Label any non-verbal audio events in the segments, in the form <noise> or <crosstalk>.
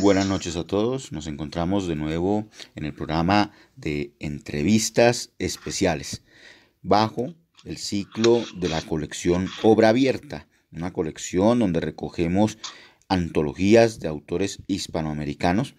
Buenas noches a todos. Nos encontramos de nuevo en el programa de entrevistas especiales bajo el ciclo de la colección Obra Abierta, una colección donde recogemos antologías de autores hispanoamericanos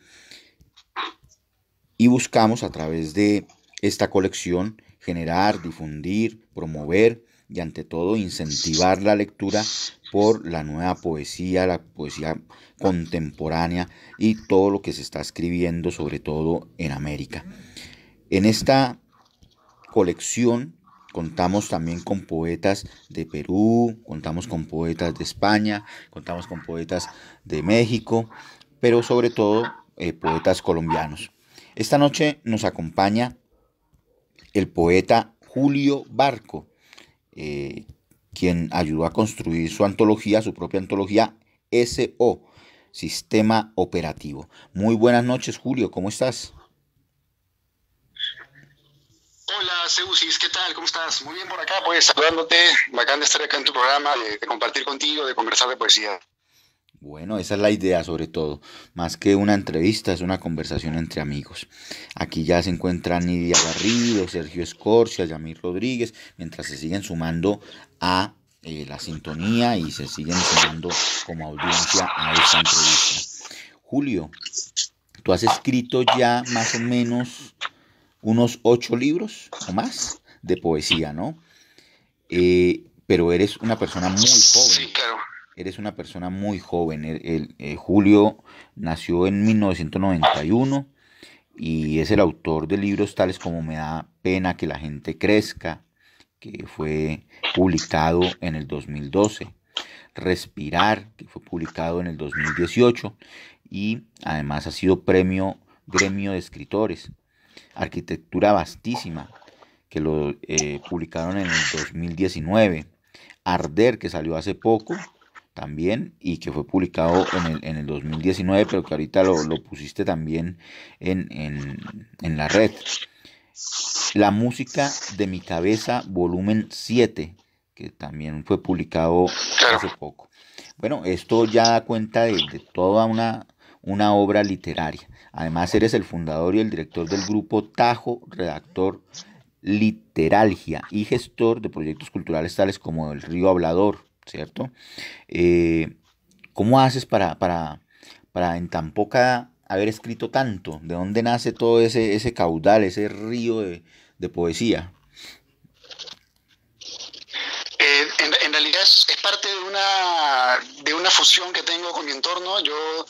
y buscamos a través de esta colección generar, difundir, promover y ante todo incentivar la lectura por la nueva poesía, la poesía contemporánea y todo lo que se está escribiendo sobre todo en América. En esta colección contamos también con poetas de Perú, contamos con poetas de España, contamos con poetas de México, pero sobre todo eh, poetas colombianos. Esta noche nos acompaña el poeta Julio Barco, eh, quien ayudó a construir su antología, su propia antología SO, Sistema Operativo. Muy buenas noches, Julio, ¿cómo estás? Hola, Seusis, ¿qué tal? ¿Cómo estás? Muy bien por acá, pues saludándote. Bacán de estar acá en tu programa, de compartir contigo, de conversar de poesía. Bueno, esa es la idea sobre todo. Más que una entrevista, es una conversación entre amigos. Aquí ya se encuentran Nidia Garrido, Sergio Escorcia, Yamir Rodríguez, mientras se siguen sumando a eh, la sintonía y se siguen sumando como audiencia a esta entrevista. Julio, tú has escrito ya más o menos unos ocho libros o más de poesía, ¿no? Eh, pero eres una persona muy joven. Sí, claro eres una persona muy joven. El, eh, Julio nació en 1991 y es el autor de libros tales como Me da pena que la gente crezca, que fue publicado en el 2012. Respirar, que fue publicado en el 2018 y además ha sido premio gremio de escritores. Arquitectura vastísima, que lo eh, publicaron en el 2019. Arder, que salió hace poco, también y que fue publicado en el, en el 2019, pero que ahorita lo, pusiste también en, la red. La música de mi cabeza, volumen 7, que también fue publicado hace poco. Bueno, esto ya da cuenta de, toda una, una obra literaria. Además, eres el fundador y el director del grupo Tajo, redactor Literalgia y gestor de proyectos culturales tales como El Río Hablador, ¿cierto? Eh, ¿Cómo haces para, para, para en tan poca haber escrito tanto? ¿De dónde nace todo ese, ese caudal, ese río de, poesía? Eh, en, realidad es, es, parte de una, de una fusión que tengo con mi entorno. Yo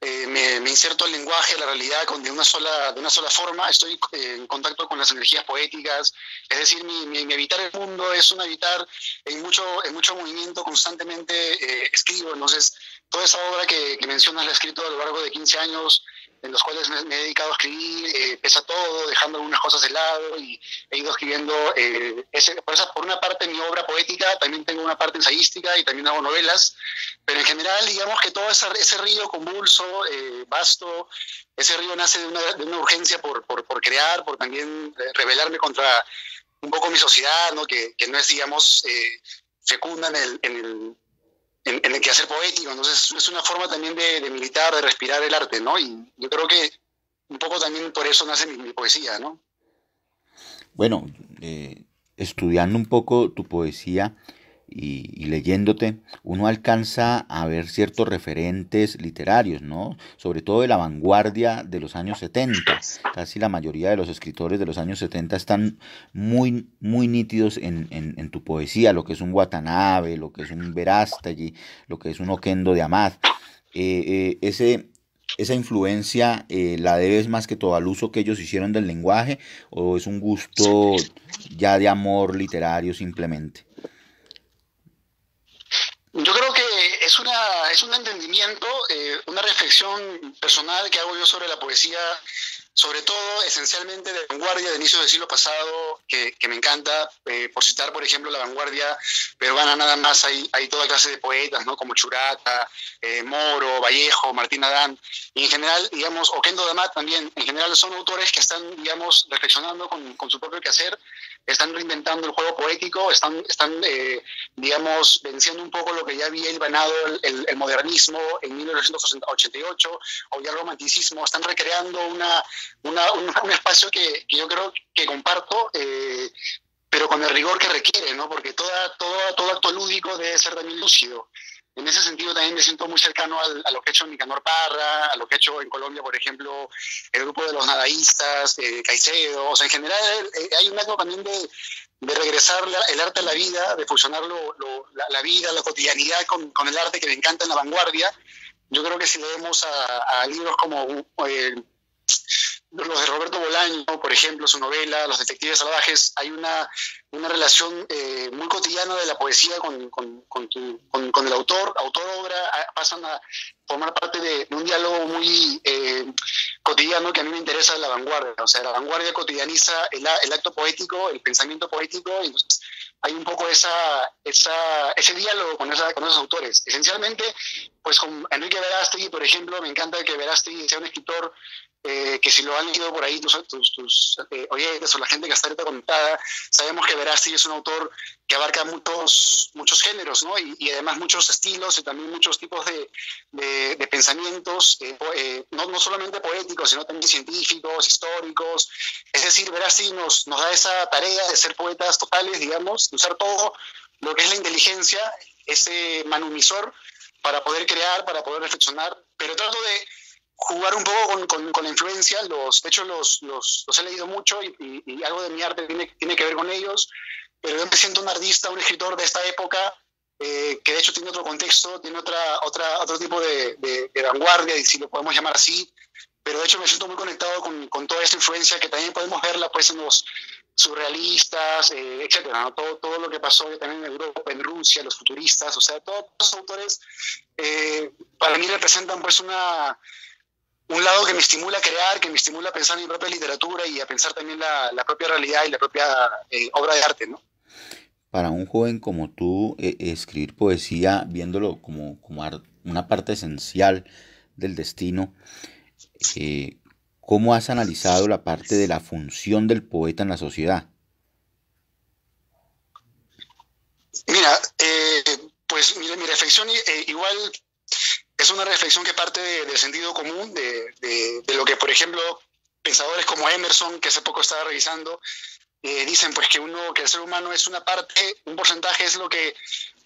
eh, me, inserto al lenguaje, la realidad con, de, una sola, de una sola forma, estoy eh, en contacto con las energías poéticas, es decir, mi, mi, habitar el mundo es un habitar en mucho, en mucho movimiento, constantemente eh, escribo, entonces toda esa obra que, que mencionas la he escrito a lo largo de 15 años, en los cuales me, he dedicado a escribir, eh, pesa todo, dejando algunas cosas de lado y he ido escribiendo, eh, ese, por, esa, por una parte mi obra poética, también tengo una parte ensayística y también hago novelas, pero en general digamos que todo ese, ese río convulso, eh, vasto, ese río nace de una, de una urgencia por, por, por, crear, por también rebelarme contra un poco mi sociedad, ¿no? Que, que no es, digamos, fecunda en el, en el en, el quehacer poético. Entonces es una forma también de, militar, de respirar el arte, ¿no? Y yo creo que un poco también por eso nace mi, poesía, ¿no? Bueno, eh, estudiando un poco tu poesía, y, leyéndote, uno alcanza a ver ciertos referentes literarios, ¿no? Sobre todo de la vanguardia de los años 70. Casi la mayoría de los escritores de los años 70 están muy, muy nítidos en, en, tu poesía, lo que es un Watanabe, lo que es un Verástegui, lo que es un Oquendo de Amad. Eh, eh, esa influencia eh, la debes más que todo al uso que ellos hicieron del lenguaje o es un gusto ya de amor literario simplemente? Yo creo que es, una, es un entendimiento, eh, una reflexión personal que hago yo sobre la poesía, sobre todo esencialmente de vanguardia de inicios del siglo pasado, que, que me encanta. Eh, por citar, por ejemplo, la vanguardia peruana, nada más hay, hay toda clase de poetas, ¿no? como Churata, eh, Moro, Vallejo, Martín Adán, y en general, digamos, Oquendo Damat también, en general son autores que están, digamos, reflexionando con, con su propio quehacer están reinventando el juego poético, están, están eh, digamos, venciendo un poco lo que ya había ilvanado el, el, modernismo en 1988 o ya el romanticismo, están recreando una, una, un espacio que, que, yo creo que comparto, eh, pero con el rigor que requiere, ¿no? porque toda, todo, todo acto lúdico debe ser también lúcido. En ese sentido también me siento muy cercano a lo que ha hecho Nicanor Parra, a lo que ha hecho en Colombia, por ejemplo, el grupo de los nadaístas, eh, Caicedo. O sea, en general eh, hay un acto también de, de regresar el arte a la vida, de fusionar la, vida, la cotidianidad con, con, el arte que me encanta en la vanguardia. Yo creo que si leemos a, libros como eh, los de Roberto Bolaño, por ejemplo, su novela Los Detectives Salvajes, hay una, una relación eh, muy cotidiana de la poesía con, con, con, con el autor, autor-obra, pasan a formar parte de, un diálogo muy eh, cotidiano que a mí me interesa la vanguardia. O sea, la vanguardia cotidianiza el, el acto poético, el pensamiento poético, y hay un poco esa, esa, ese diálogo con, con esos autores. Esencialmente, pues con Enrique Verástegui, por ejemplo, me encanta que Verástegui sea un escritor eh, que si lo han leído por ahí tus, tus, tus eh, oyentes o la gente que está ahorita conectada, sabemos que Verástegui es un autor que abarca muchos, muchos géneros, ¿no? Y, además muchos estilos y también muchos tipos de, de, pensamientos, eh, no, no, solamente poéticos, sino también científicos, históricos. Es decir, Verástegui nos, nos da esa tarea de ser poetas totales, digamos, de usar todo lo que es la inteligencia, ese manumisor, para poder crear, para poder reflexionar, pero trato de jugar un poco con, con, la influencia, los, de hecho los, los, los he leído mucho y, y, algo de mi arte tiene, tiene, que ver con ellos, pero yo me siento un artista, un escritor de esta época, eh, que de hecho tiene otro contexto, tiene otra, otra, otro tipo de, de, vanguardia, si lo podemos llamar así, pero de hecho me siento muy conectado con, con toda esta influencia que también podemos verla pues en los surrealistas, eh, etcétera, ¿no? todo, todo lo que pasó también en Europa, en Rusia, los futuristas, o sea, todos los autores eh, para mí representan pues una, un lado que me estimula a crear, que me estimula a pensar en mi propia literatura y a pensar también la, la propia realidad y la propia eh, obra de arte, ¿no? Para un joven como tú, eh, escribir poesía, viéndolo como, como una parte esencial del destino, eh, ¿cómo has analizado la parte de la función del poeta en la sociedad? Mira, pues mi, mi reflexión igual es una reflexión que parte del sentido común, de, de, lo que, por ejemplo, pensadores como Emerson, que hace poco estaba revisando, eh, dicen pues que uno que el ser humano es una parte, un porcentaje es lo que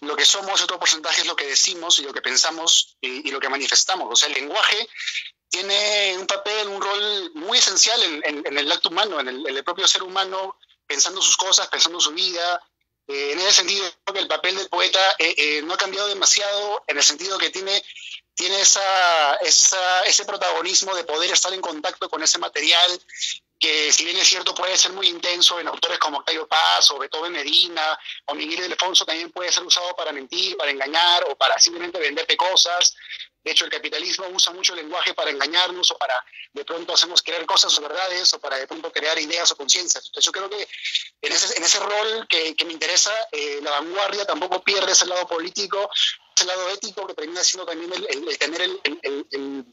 lo que somos, otro porcentaje es lo que decimos y lo que pensamos y, lo que manifestamos. O sea, el lenguaje tiene un papel, un rol muy esencial en, el acto humano, en el, propio ser humano, pensando sus cosas, pensando su vida. Eh, en ese sentido, creo que el papel del poeta eh, eh, no ha cambiado demasiado, en el sentido que tiene tiene esa, ese protagonismo de poder estar en contacto con ese material que si bien es cierto puede ser muy intenso en autores como Octavio Paz o Beethoven Medina o Miguel de Alfonso también puede ser usado para mentir, para engañar o para simplemente venderte cosas. De hecho, el capitalismo usa mucho el lenguaje para engañarnos o para de pronto hacernos creer cosas o verdades o para de pronto crear ideas o conciencias. Entonces yo creo que en ese, en ese rol que, que me interesa, eh, la vanguardia tampoco pierde ese lado político el lado ético que termina siendo también el, tener el, el,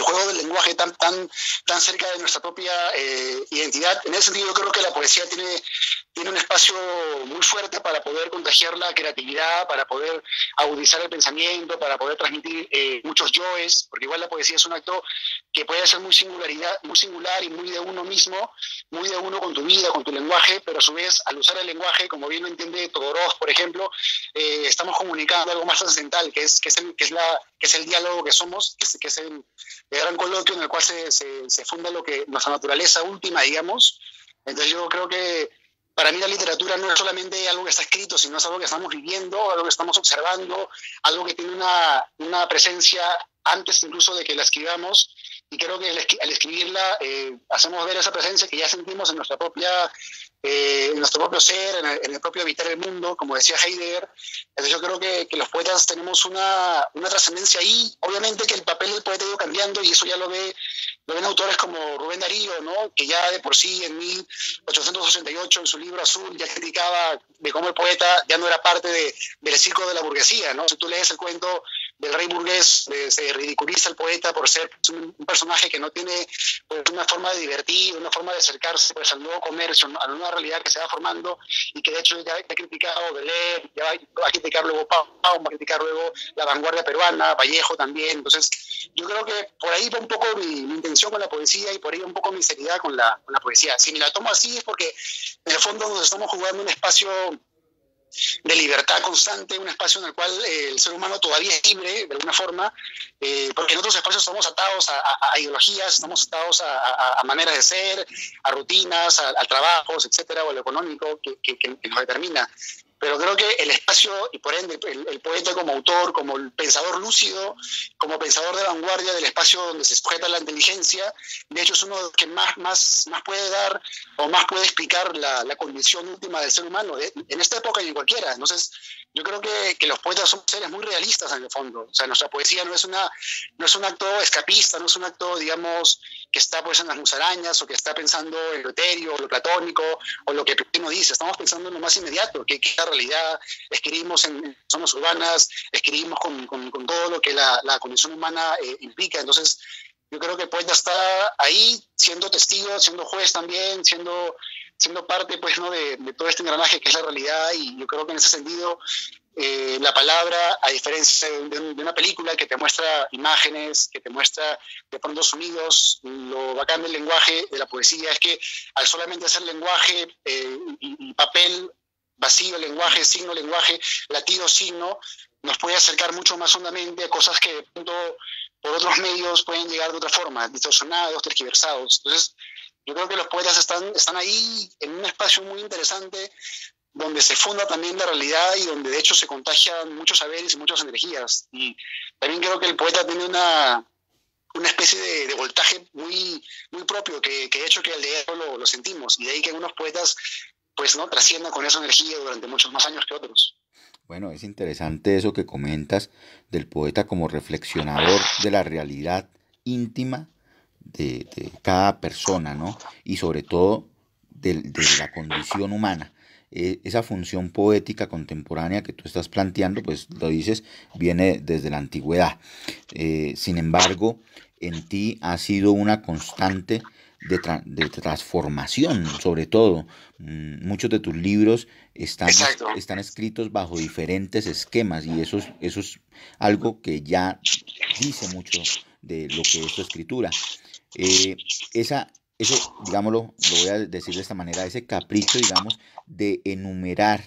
juego del lenguaje tan, tan, tan cerca de nuestra propia eh, identidad. En ese sentido, yo creo que la poesía tiene, tiene un espacio muy fuerte para poder contagiar la creatividad, para poder agudizar el pensamiento, para poder transmitir eh, muchos yoes, porque igual la poesía es un acto que puede ser muy, singularidad, muy singular y muy de uno mismo, muy de uno con tu vida, con tu lenguaje, pero a su vez, al usar el lenguaje, como bien lo entiende Todorov, por ejemplo, eh, estamos comunicando algo más trascendental, que es, que es, el, que es, la, que es el diálogo que somos, que es, que es el, gran coloquio en el cual se, se, se funda lo que nuestra naturaleza última, digamos. Entonces yo creo que para mí la literatura no es solamente algo que está escrito, sino es algo que estamos viviendo, algo que estamos observando, algo que tiene una, una presencia antes incluso de que la escribamos y creo que al escribirla eh, hacemos ver esa presencia que ya sentimos en nuestra propia eh, en nuestro propio ser, en el, propio habitar el mundo, como decía Heidegger. Entonces yo creo que, que los poetas tenemos una, una trascendencia ahí. Obviamente que el papel del poeta ha ido cambiando y eso ya lo ve lo ven autores como Rubén Darío, ¿no? que ya de por sí en 1888 en su libro Azul ya criticaba de cómo el poeta ya no era parte de, del circo de la burguesía. ¿no? Si tú lees el cuento del rey burgués, se ridiculiza al poeta por ser un, personaje que no tiene pues, una forma de divertir, una forma de acercarse pues, al nuevo comercio, a la nueva realidad que se va formando y que de hecho ya ha criticado Belén, ya va a criticar luego Pau, va a criticar luego la vanguardia peruana, Vallejo también. Entonces, yo creo que por ahí va un poco mi, intención con la poesía y por ahí un poco mi seriedad con la, con la poesía. Si me la tomo así es porque en el fondo nos estamos jugando un espacio de libertad constante, un espacio en el cual eh, el ser humano todavía es libre, de alguna forma, eh, porque en otros espacios estamos atados a, ideologías, estamos atados a, maneras de ser, a rutinas, a, trabajos, etcétera, o a lo económico que, que nos determina pero creo que el espacio, y por ende el, poeta como autor, como el pensador lúcido, como pensador de vanguardia del espacio donde se sujeta la inteligencia, de hecho es uno de que más, más, más puede dar o más puede explicar la, la condición última del ser humano, en esta época y en cualquiera. Entonces, yo creo que, que, los poetas son seres muy realistas en el fondo. O sea, nuestra poesía no es, una, no es un acto escapista, no es un acto, digamos, que está pues en las musarañas o que está pensando en lo etéreo, lo platónico o lo que Plutino dice. Estamos pensando en lo más inmediato, que, es la realidad. Escribimos en zonas urbanas, escribimos con, con, con todo lo que la, la condición humana eh, implica. Entonces, yo creo que poeta está ahí siendo testigo, siendo juez también, siendo siendo parte pues, ¿no? de, todo este engranaje que es la realidad y yo creo que en ese sentido eh, la palabra, a diferencia de, una película que te muestra imágenes, que te muestra de pronto sonidos, lo bacán del lenguaje, de la poesía, es que al solamente hacer lenguaje eh, y, papel, vacío, lenguaje, signo, lenguaje, latido, signo, nos puede acercar mucho más hondamente a cosas que de pronto por otros medios pueden llegar de otra forma, distorsionados, tergiversados. Entonces, yo creo que los poetas están, están ahí en un espacio muy interesante donde se funda también la realidad y donde de hecho se contagian muchos saberes y muchas energías. Y también creo que el poeta tiene una, una especie de, voltaje muy, muy propio, que, que de hecho que al leerlo lo, lo, sentimos. Y de ahí que unos poetas pues no trasciendan con esa energía durante muchos más años que otros. Bueno, es interesante eso que comentas del poeta como reflexionador de la realidad íntima de, cada persona, ¿no? Y sobre todo de, la condición humana. E, esa función poética contemporánea que tú estás planteando, pues lo dices, viene desde la antigüedad. Eh, sin embargo, en ti ha sido una constante de, de, transformación, sobre todo. Mm, muchos de tus libros están, están escritos bajo diferentes esquemas y eso es, eso es algo que ya dice mucho de lo que es tu escritura. Eh, esa, eso, digámoslo, lo voy a decir de esta manera, ese capricho, digamos, de enumerar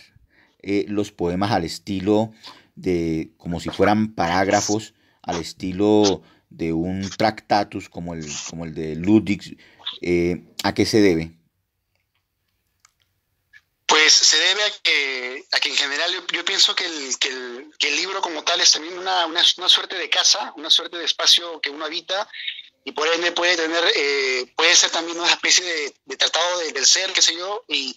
eh, los poemas al estilo de, como si fueran parágrafos, al estilo de un tractatus como el, como el de Ludwig, eh, ¿a qué se debe? Pues se debe a que, a que en general yo, pienso que el, que, el, que el, libro como tal es también una, una, una, suerte de casa, una suerte de espacio que uno habita y por ende puede tener, eh, puede ser también una especie de, tratado del ser, qué sé yo, y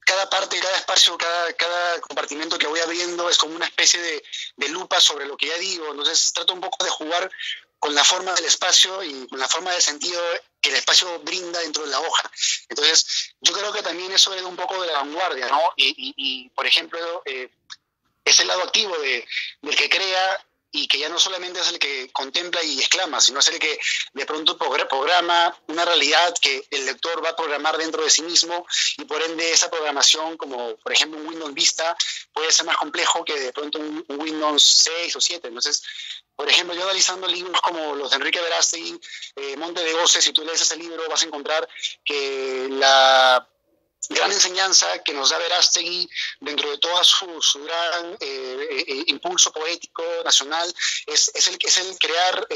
cada parte, cada espacio, cada, cada compartimento que voy abriendo es como una especie de, de lupa sobre lo que ya digo, entonces trato un poco de jugar con la forma del espacio y con la forma del sentido que el espacio brinda dentro de la hoja. Entonces, yo creo que también eso es un poco de la vanguardia, ¿no? Y, y, por ejemplo, eh, es el lado activo de, del que crea y que ya no solamente es el que contempla y exclama, sino es el que de pronto programa una realidad que el lector va a programar dentro de sí mismo y por ende esa programación, como por ejemplo un Windows Vista, puede ser más complejo que de pronto un, Windows 6 o 7. Entonces, por ejemplo, yo analizando libros como los de Enrique Verástegui, eh, Monte de Goce, si tú lees ese libro vas a encontrar que la gran enseñanza que nos da Verástegui dentro de todo su, su gran eh, eh, eh, impulso poético nacional es, es, el, es el crear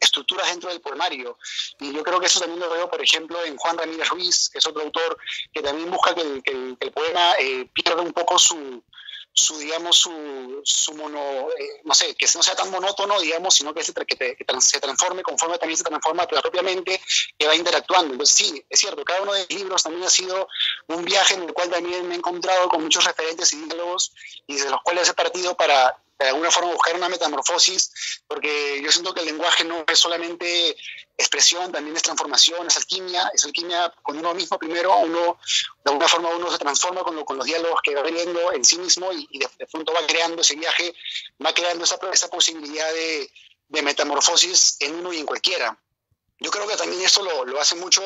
estructuras dentro del poemario. Y yo creo que eso también lo veo, por ejemplo, en Juan Ramírez Ruiz, que es otro autor que también busca que el, que el poema pierda un poco su, su digamos, su, su mono, eh, no sé, que no sea tan monótono, digamos, sino que se, que, se transforme conforme también se transforma propiamente, que va interactuando. Entonces, sí, es cierto, cada uno de los libros también ha sido un viaje en el cual también me he encontrado con muchos referentes y diálogos y de los cuales he partido para de alguna forma buscar una metamorfosis, porque yo siento que el lenguaje no es solamente expresión, también es transformación, es alquimia, es alquimia con uno mismo primero, uno, de alguna forma uno se transforma con, con los diálogos que va viendo en sí mismo y, de, de, pronto va creando ese viaje, va creando esa, esa posibilidad de, de metamorfosis en uno y en cualquiera. Yo creo que también esto lo, lo, hace mucho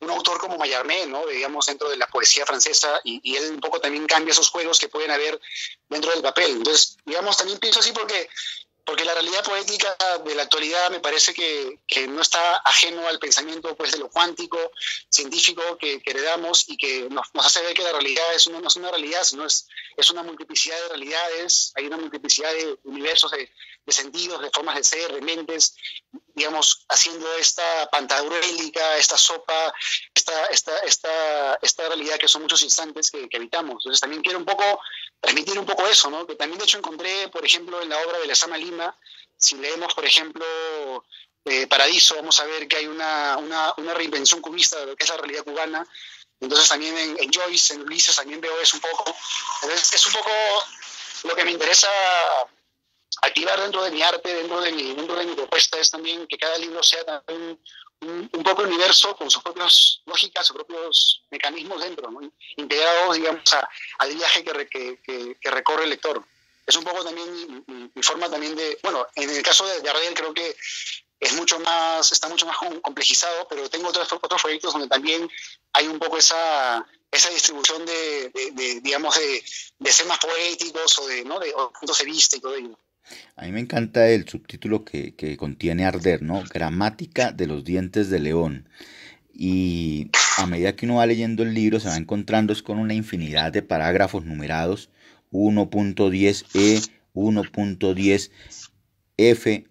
un autor como Mallarmé, ¿no? digamos, dentro de la poesía francesa, y, y, él un poco también cambia esos juegos que pueden haber dentro del papel. Entonces, digamos, también pienso así porque, porque la realidad poética de la actualidad me parece que, que no está ajeno al pensamiento pues, de lo cuántico, científico que, que heredamos y que nos, nos, hace ver que la realidad es una, no es una realidad, sino es, es una multiplicidad de realidades, hay una multiplicidad de universos, de, de sentidos, de formas de ser, de mentes, digamos, haciendo esta pantagruélica, esta sopa, esta, esta, esta, esta realidad que son muchos instantes que, que, habitamos. Entonces también quiero un poco transmitir un poco eso, ¿no? Que también de hecho encontré, por ejemplo, en la obra de la Sama Lima, si leemos, por ejemplo, eh, Paradiso, vamos a ver que hay una, una, una, reinvención cubista de lo que es la realidad cubana. Entonces también en, en Joyce, en Ulises, también veo eso un poco. Entonces es un poco lo que me interesa activar dentro de mi arte, dentro de mi, dentro de mi propuesta, es también que cada libro sea también un, un propio universo con sus propias lógicas, sus propios mecanismos dentro, ¿no? integrados, digamos, a, al viaje que, que, que, que, recorre el lector. Es un poco también mi, mi, forma también de, bueno, en el caso de, de Ardel creo que es mucho más, está mucho más complejizado, pero tengo otros, otros proyectos donde también hay un poco esa, esa distribución de, de, de digamos, de, de temas poéticos o de, ¿no? de puntos de vista y todo ello. A mí me encanta el subtítulo que, que, contiene Arder, ¿no? Gramática de los dientes de león. Y a medida que uno va leyendo el libro se va encontrando es con una infinidad de parágrafos numerados 1.10e, 1.10f,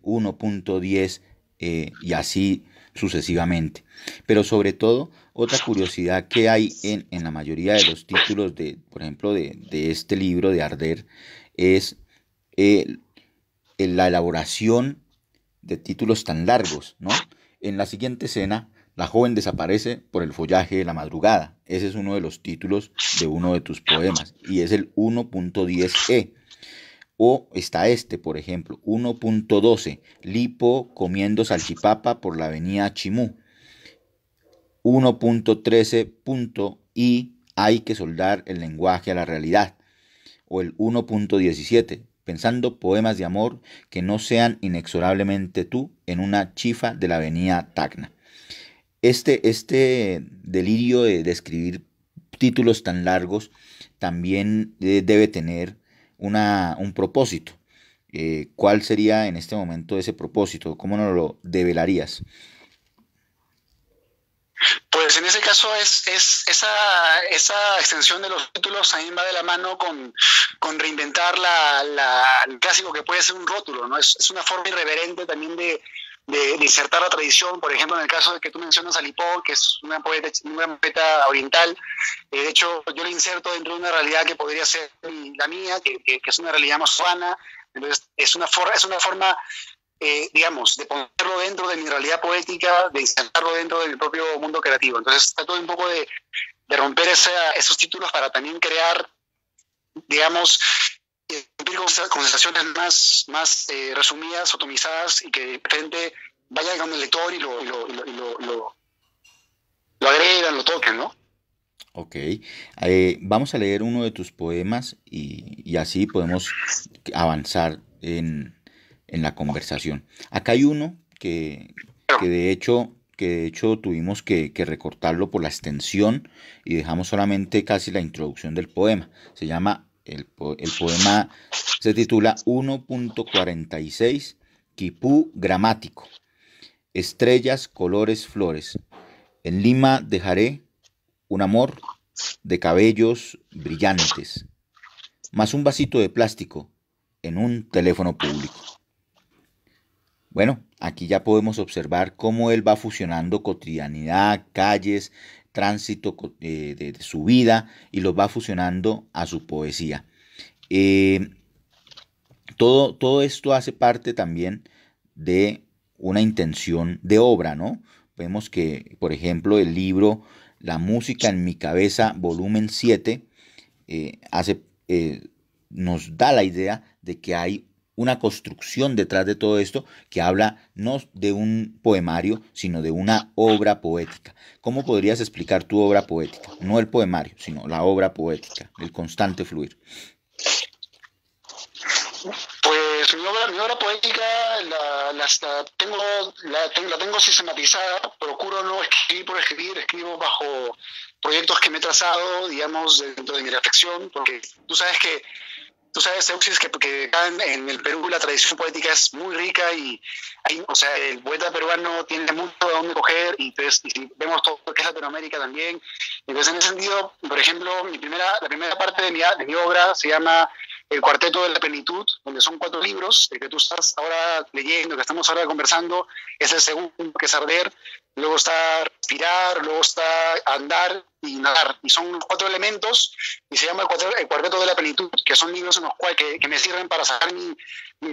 1.10 eh, y así sucesivamente. Pero sobre todo, otra curiosidad que hay en, en la mayoría de los títulos, de, por ejemplo, de, de este libro de Arder, es eh, en la elaboración de títulos tan largos, ¿no? En la siguiente escena, la joven desaparece por el follaje de la madrugada. Ese es uno de los títulos de uno de tus poemas y es el 1.10e. O está este, por ejemplo, 1.12, Lipo comiendo salchipapa por la avenida Chimú. 1.13.i, hay que soldar el lenguaje a la realidad. O el 1.17, pensando poemas de amor que no sean inexorablemente tú en una chifa de la avenida Tacna. Este, este delirio de, escribir títulos tan largos también eh, debe tener una, un propósito. Eh, ¿Cuál sería en este momento ese propósito? ¿Cómo nos lo develarías? Pues en ese caso es, es esa, esa, extensión de los títulos también va de la mano con, con reinventar la, la, el clásico que puede ser un rótulo, ¿no? Es, es una forma irreverente también de, de, insertar la tradición, por ejemplo, en el caso de que tú mencionas a Lipó, que es una poeta, oriental, eh, de hecho yo lo inserto dentro de una realidad que podría ser la mía, que, que, que es una realidad más urbana, entonces es una, for, es una forma eh, digamos, de ponerlo dentro de mi realidad poética, de insertarlo dentro de mi propio mundo creativo. Entonces, trato un poco de, de romper esa, esos títulos para también crear, digamos, cumplir con, sensaciones más, más eh, resumidas, atomizadas y que de repente vayan con el lector y lo, y lo, y lo, lo, lo, lo agregan, lo toquen, ¿no? Ok, eh, vamos a leer uno de tus poemas y, y así podemos avanzar en, en la conversación. Acá hay uno que, que de hecho que de hecho tuvimos que, que, recortarlo por la extensión y dejamos solamente casi la introducción del poema. Se llama, el, el poema se titula 1.46 Quipú gramático. Estrellas, colores, flores. En Lima dejaré un amor de cabellos brillantes, más un vasito de plástico en un teléfono público. Bueno, aquí ya podemos observar cómo él va fusionando cotidianidad, calles, tránsito eh, de, su vida y los va fusionando a su poesía. Eh, todo, todo esto hace parte también de una intención de obra, ¿no? Vemos que, por ejemplo, el libro La música en mi cabeza, volumen 7, eh, hace, nos da la idea de que hay una construcción detrás de todo esto que habla no de un poemario, sino de una obra poética. ¿Cómo podrías explicar tu obra poética? No el poemario, sino la obra poética, el constante fluir. Pues mi obra, poética la, tengo, la tengo sistematizada, procuro no escribir por escribir, escribo bajo proyectos que me he trazado, digamos, dentro de mi reflexión, porque tú sabes que Tú sabes, Euxis, que, que en, el Perú la tradición poética es muy rica y, o sea, el poeta peruano tiene mucho de dónde coger y, pues, y vemos todo lo que es Latinoamérica también. Entonces, en ese sentido, por ejemplo, mi primera, la primera parte de mi, de mi obra se llama El Cuarteto de la Plenitud, donde son cuatro libros, el que tú estás ahora leyendo, que estamos ahora conversando, es el segundo, que es Arder, luego está respirar, luego está andar y nadar. Y son cuatro elementos y se llama el cuarteto, de la plenitud, que son libros en los cuales que, me sirven para sacar mi,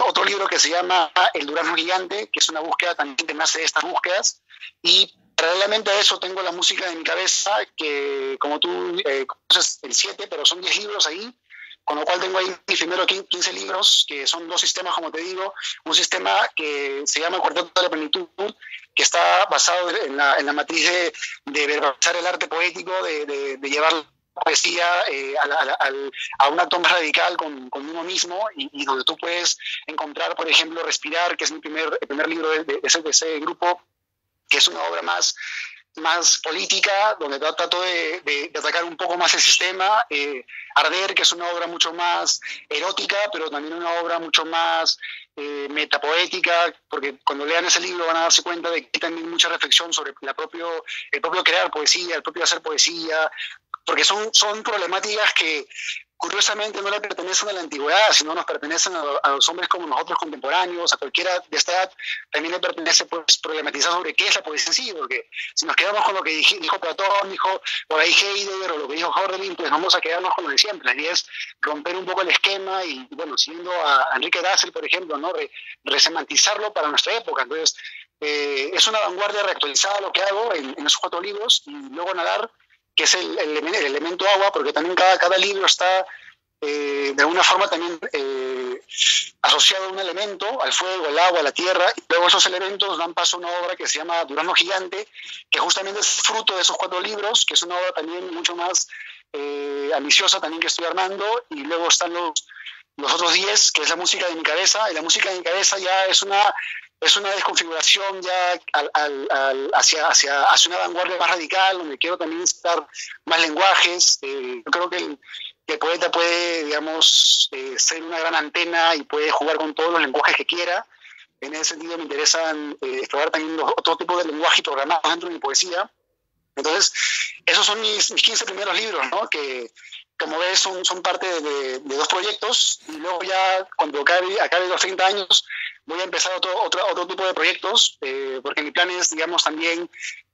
otro libro que se llama El Durazno Gigante, que es una búsqueda también que nace de estas búsquedas. Y paralelamente a eso tengo la música de mi cabeza, que como tú eh, conoces el 7, pero son 10 libros ahí, con lo cual tengo ahí mis primeros 15 libros, que son dos sistemas, como te digo, un sistema que se llama el Cuarteto de la Plenitud, que está basado en la, en la matriz de, de, verbalizar el arte poético, de, de, llevar la poesía eh, a, a, un acto más radical con, con uno mismo y, donde tú puedes encontrar, por ejemplo, Respirar, que es mi primer, el primer libro de, ese, de ese grupo, que es una obra más más política, donde trato de, de, atacar un poco más el sistema. Eh, Arder, que es una obra mucho más erótica, pero también una obra mucho más eh, metapoética, porque cuando lean ese libro van a darse cuenta de que hay también mucha reflexión sobre la propio, el propio crear poesía, el propio hacer poesía, porque son, son problemáticas que curiosamente no le pertenecen a la antigüedad, sino nos pertenecen a, los hombres como nosotros contemporáneos, a cualquiera de esta edad, también le pertenece pues, problematizar sobre qué es la poesía en sí, porque si nos quedamos con lo que dijo Platón, dijo por ahí Heidegger o lo que dijo Hölderlin, pues vamos a quedarnos con lo de siempre. Idea es romper un poco el esquema y, bueno, siguiendo a Enrique Dassel, por ejemplo, ¿no? resemantizarlo para nuestra época. Entonces, eh, es una vanguardia reactualizada lo que hago en, en esos cuatro libros y luego nadar que es el, elemento agua, porque también cada, cada libro está eh, de alguna forma también eh, asociado a un elemento, al fuego, al agua, a la tierra, y luego esos elementos dan paso a una obra que se llama Durano Gigante, que justamente es fruto de esos cuatro libros, que es una obra también mucho más eh, ambiciosa también que estoy armando, y luego están los, los otros diez, que es la música de mi cabeza, y la música de mi cabeza ya es una es una desconfiguración ya hacia, hacia, hacia, una vanguardia más radical, donde quiero también citar más lenguajes. Eh, yo creo que el, poeta puede, digamos, eh, ser una gran antena y puede jugar con todos los lenguajes que quiera. En ese sentido me interesan eh, explorar también otro tipo de lenguaje programados dentro de mi poesía. Entonces, esos son mis, mis 15 primeros libros, ¿no? Que, como ves, son, son parte de, dos proyectos y luego ya cuando acabe, acabe los 30 años voy a empezar otro, otro, otro tipo de proyectos, eh, porque mi plan es, digamos, también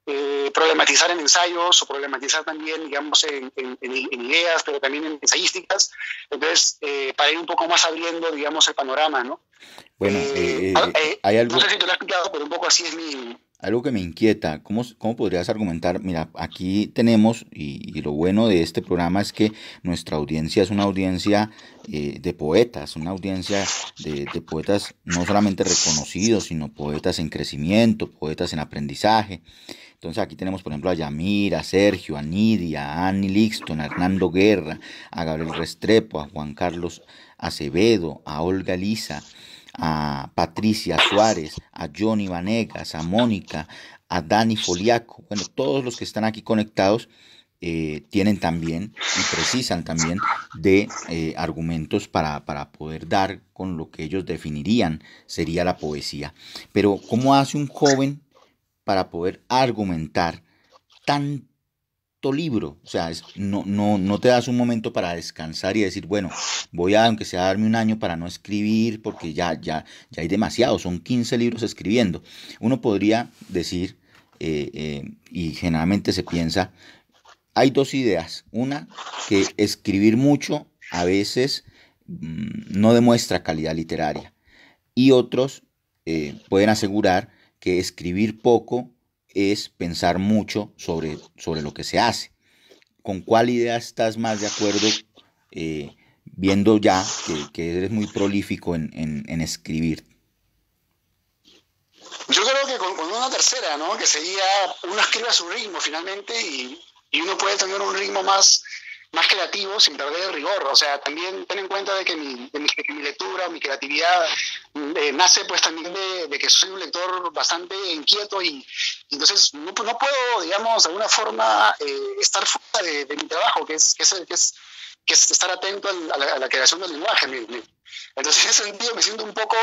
eh, problematizar en ensayos o problematizar también, digamos, en, ideas, pero también en ensayísticas. Entonces, eh, para ir un poco más abriendo, digamos, el panorama, ¿no? Bueno, hay algo... No sé si te lo he explicado, pero un poco así es mi, algo que me inquieta, ¿cómo, cómo podrías argumentar? Mira, aquí tenemos, y, lo bueno de este programa es que nuestra audiencia es una audiencia eh, de poetas, una audiencia de, poetas no solamente reconocidos, sino poetas en crecimiento, poetas en aprendizaje. Entonces aquí tenemos, por ejemplo, a Yamir, a Sergio, a Nidia, a Annie Lixton, a Hernando Guerra, a Gabriel Restrepo, a Juan Carlos Acevedo, a Olga Lisa, a Patricia Suárez, a Johnny Vanegas, a Mónica, a Dani Foliaco. Bueno, todos los que están aquí conectados eh, tienen también y precisan también de eh, argumentos para, para, poder dar con lo que ellos definirían sería la poesía. Pero ¿cómo hace un joven para poder argumentar tan libro, o sea, no, no, no te das un momento para descansar y decir, bueno, voy a, aunque sea, darme un año para no escribir, porque ya, ya, ya hay demasiado, son 15 libros escribiendo. Uno podría decir, eh, eh, y generalmente se piensa, hay dos ideas. Una, que escribir mucho a veces mm, no demuestra calidad literaria. Y otros eh, pueden asegurar que escribir poco es pensar mucho sobre, sobre lo que se hace. ¿Con cuál idea estás más de acuerdo? Eh, viendo ya que, eres muy prolífico en, escribir? Yo creo que con, una tercera, ¿no? Que sería, uno escribe a su ritmo finalmente y, y uno puede tener un ritmo más, más creativo sin perder rigor. O sea, también ten en cuenta de que mi, de mi, lectura, mi creatividad eh, nace pues también de, que soy un lector bastante inquieto y, entonces no, no, puedo, digamos, de alguna forma eh, estar fuera de, mi trabajo, que es, que es, que es, que es estar atento a la, a la creación del lenguaje. Entonces, <laughs> en ese sentido, me siento un poco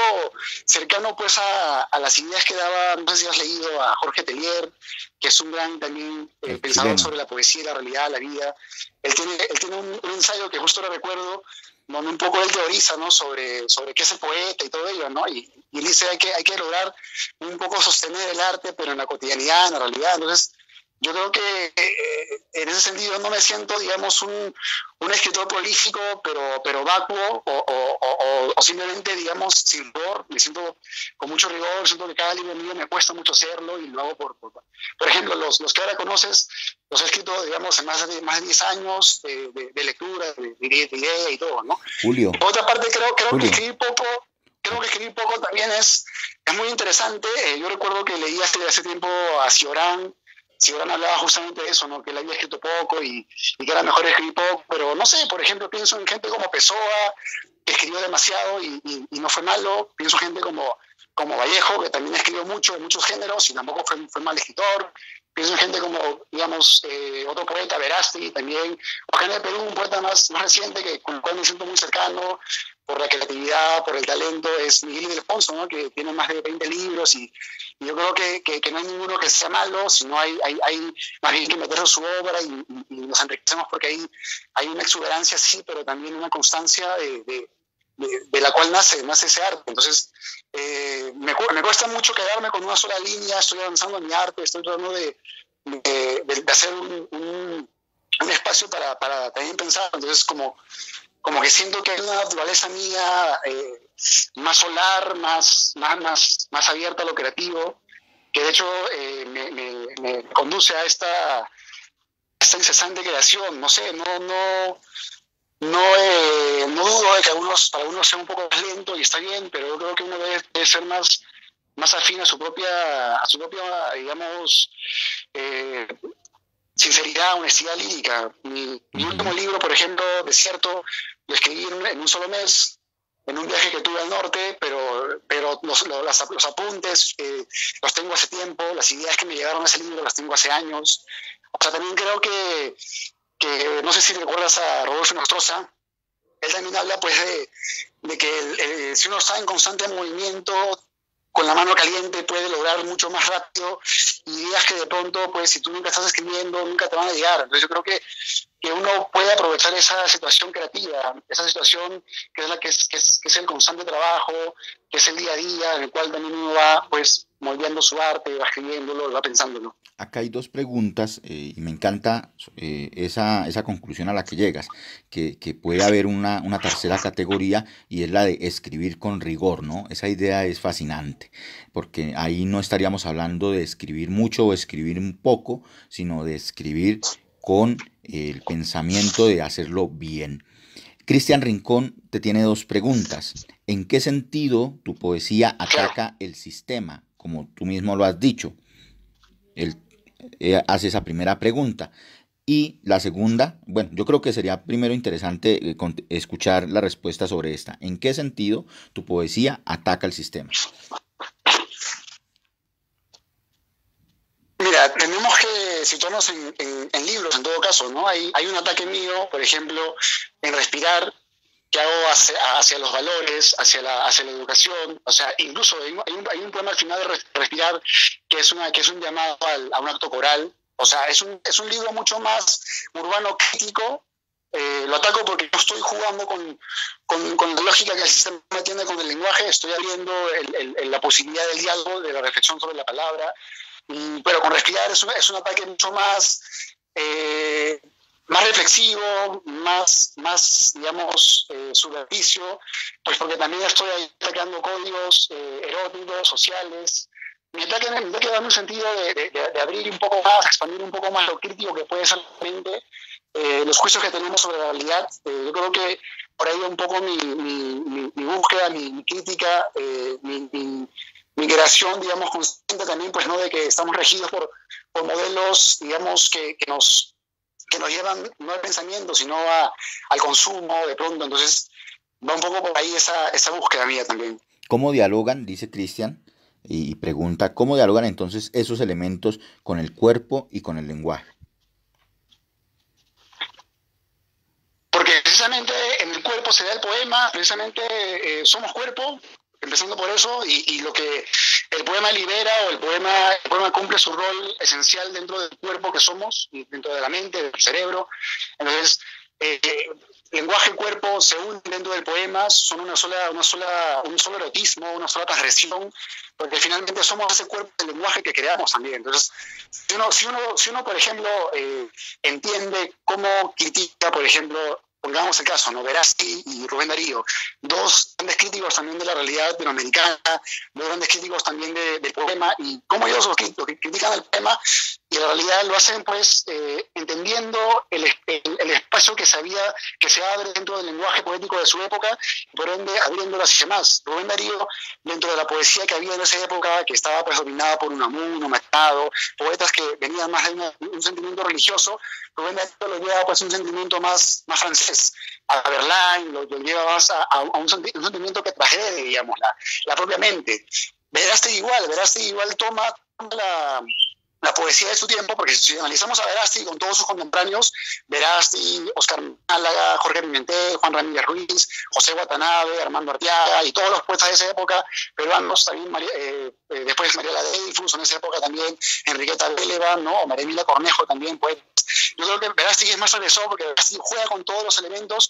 cercano pues a, a, las ideas que daba, no sé si has leído a Jorge Tellier, que es un gran también eh, pensador sobre la poesía, la realidad, la vida. Él tiene, él tiene un, ensayo que justo lo recuerdo, donde un poco él teoriza ¿no? sobre, sobre qué es el poeta y todo ello, ¿no? Y, y él dice hay que hay que lograr un poco sostener el arte, pero en la cotidianidad, en la realidad. Entonces, yo creo que eh, en ese sentido no me siento, digamos, un, un escritor prolífico, pero, pero vacuo o, o, o, simplemente, digamos, sin rigor. Me siento con mucho rigor, siento que cada libro mío me cuesta mucho hacerlo y lo hago por... Por, por ejemplo, los, los que ahora conoces, los he escrito, digamos, en más de, más de 10 años de, de, lectura, de, idea y todo, ¿no? Julio. Por otra parte, creo, creo que escribir poco creo que escribir poco también es, es muy interesante. Eh, yo recuerdo que leí hace, hace tiempo a Ciorán, Ciorán hablaba justamente de eso, ¿no? que él había escrito poco y, y, que era mejor escribir poco, pero no sé, por ejemplo, pienso en gente como Pessoa, que escribió demasiado y, y, no fue malo, pienso en gente como, como Vallejo, que también escribió mucho en muchos géneros y tampoco fue, fue mal escritor, pienso en gente como, digamos, eh, otro poeta, Verasti, también, o gente de Perú, un poeta más, más reciente, que, con el cual me siento muy cercano, por la creatividad, por el talento, es Miguel Ildefonso, ¿no? que tiene más de 20 libros y, y yo creo que, que, que, no hay ninguno que sea malo, sino hay, hay, hay más bien que meterlo en su obra y, y, nos enriquecemos porque hay, hay una exuberancia, sí, pero también una constancia de, de, de, la cual nace, nace ese arte. Entonces, eh, me, me, cuesta mucho quedarme con una sola línea, estoy avanzando en mi arte, estoy tratando de, de hacer un, un, un espacio para, para también pensar. Entonces, como como que siento que hay una naturaleza mía eh, más solar, más, más, más, más abierta a lo creativo, que de hecho eh, me, me, conduce a esta, esta incesante creación. No sé, no, no, no, eh, no dudo de que algunos, para algunos sea un poco más lento y está bien, pero yo creo que uno debe, debe ser más, más afín a su propia, a su propia digamos, eh, sinceridad, honestidad lírica. Mi, mi, último libro, por ejemplo, Desierto, lo escribí en, un solo mes, en un viaje que tuve al norte, pero, pero los, los, los apuntes eh, los tengo hace tiempo, las ideas que me llegaron a ese libro las tengo hace años. O sea, también creo que, que no sé si recuerdas a Rodolfo Nostroza, él también habla pues de, de que el, el, si uno está en constante movimiento, con la mano caliente puede lograr mucho más rápido ideas que de pronto, pues si tú nunca estás escribiendo, nunca te van a llegar. Entonces yo creo que, que uno puede aprovechar esa situación creativa, esa situación que es la que es, que es, que es el constante trabajo, que es el día a día, en el cual también uno va pues moldeando su arte, va escribiéndolo, va pensándolo. Acá hay dos preguntas eh, y me encanta eh, esa, esa, conclusión a la que llegas, que, que puede haber una, una, tercera categoría y es la de escribir con rigor, ¿no? Esa idea es fascinante, porque ahí no estaríamos hablando de escribir mucho o escribir un poco, sino de escribir con el pensamiento de hacerlo bien. Cristian Rincón te tiene dos preguntas. ¿En qué sentido tu poesía ataca el sistema, como tú mismo lo has dicho? Él eh, hace esa primera pregunta. Y la segunda, bueno, yo creo que sería primero interesante eh, escuchar la respuesta sobre esta. ¿En qué sentido tu poesía ataca el sistema? Mira, situarnos en, en, en, libros en todo caso, ¿no? Hay, hay un ataque mío, por ejemplo, en respirar, que hago hacia, hacia, los valores, hacia la, hacia la educación, o sea, incluso hay un, hay un poema al final de Respirar que es, una, que es un llamado al, a un acto coral, o sea, es un, es un libro mucho más urbano crítico, eh, lo ataco porque no estoy jugando con, con, con, la lógica que el sistema tiene con el lenguaje, estoy abriendo el, el, la posibilidad del diálogo, de la reflexión sobre la palabra, y, pero con Respirar es un, es un ataque mucho más... Eh, más reflexivo, más, más digamos, eh, subversivo, pues porque también estoy atacando códigos eh, eróticos, sociales. Mi ataque, mi ataque da un sentido de, de, de, abrir un poco más, expandir un poco más lo crítico que puede ser la mente, eh, los juicios que tenemos sobre la realidad. Eh, yo creo que por ahí un poco mi, mi, mi, búsqueda, mi, crítica, eh, mi, mi, creación, digamos, consciente también, pues, ¿no? De que estamos regidos por, por modelos, digamos, que, que, nos, que nos llevan no al pensamiento, sino a, al consumo de pronto. Entonces, va un poco por ahí esa, esa búsqueda mía también. ¿Cómo dialogan, dice Cristian, y pregunta, ¿cómo dialogan entonces esos elementos con el cuerpo y con el lenguaje? Porque precisamente en el cuerpo se da el poema, precisamente eh, somos cuerpo, empezando por eso, y, lo que el poema libera o el poema, el poema cumple su rol esencial dentro del cuerpo que somos, dentro de la mente, del cerebro. Entonces, eh, lenguaje y cuerpo se unen dentro del poema, son una sola, una sola, un solo erotismo, una sola transgresión, porque finalmente somos ese cuerpo del lenguaje que creamos también. Entonces, si uno, si uno, si uno por ejemplo, eh, entiende cómo critica, por ejemplo, pongamos el caso, ¿no? Y Rubén Darío, dos grandes críticos también de la realidad latinoamericana, dos grandes críticos también del poema, y cómo ellos los, critican el poema, y en realidad lo hacen pues eh, entendiendo el, el, espacio que se, había, que se abre dentro del lenguaje poético de su época, y por ende abriéndolo hacia más. Rubén Darío, dentro de la poesía que había en esa época, que estaba pues dominada por un un Machado, poetas que venían más de un sentimiento religioso, Rubén Darío lo lleva pues un sentimiento más, más francés, a Berlín, lo, lleva más a, un, sentimiento que tragede, digamos, la, la propia mente. Verás igual, Verás igual toma la la poesía de su tiempo, porque si analizamos a Verasti con todos sus contemporáneos, Verasti, Oscar Málaga, Jorge Pimentel, Juan Ramírez Ruiz, José Watanabe, Armando Arteaga y todos los poetas de esa época, peruanos también, eh, eh, después Mariela Dreyfus, en esa época también Enriqueta Véleva, ¿no? o María Emilia Cornejo también, pues. Yo creo que Verasti es más agresor porque Verasti juega con todos los elementos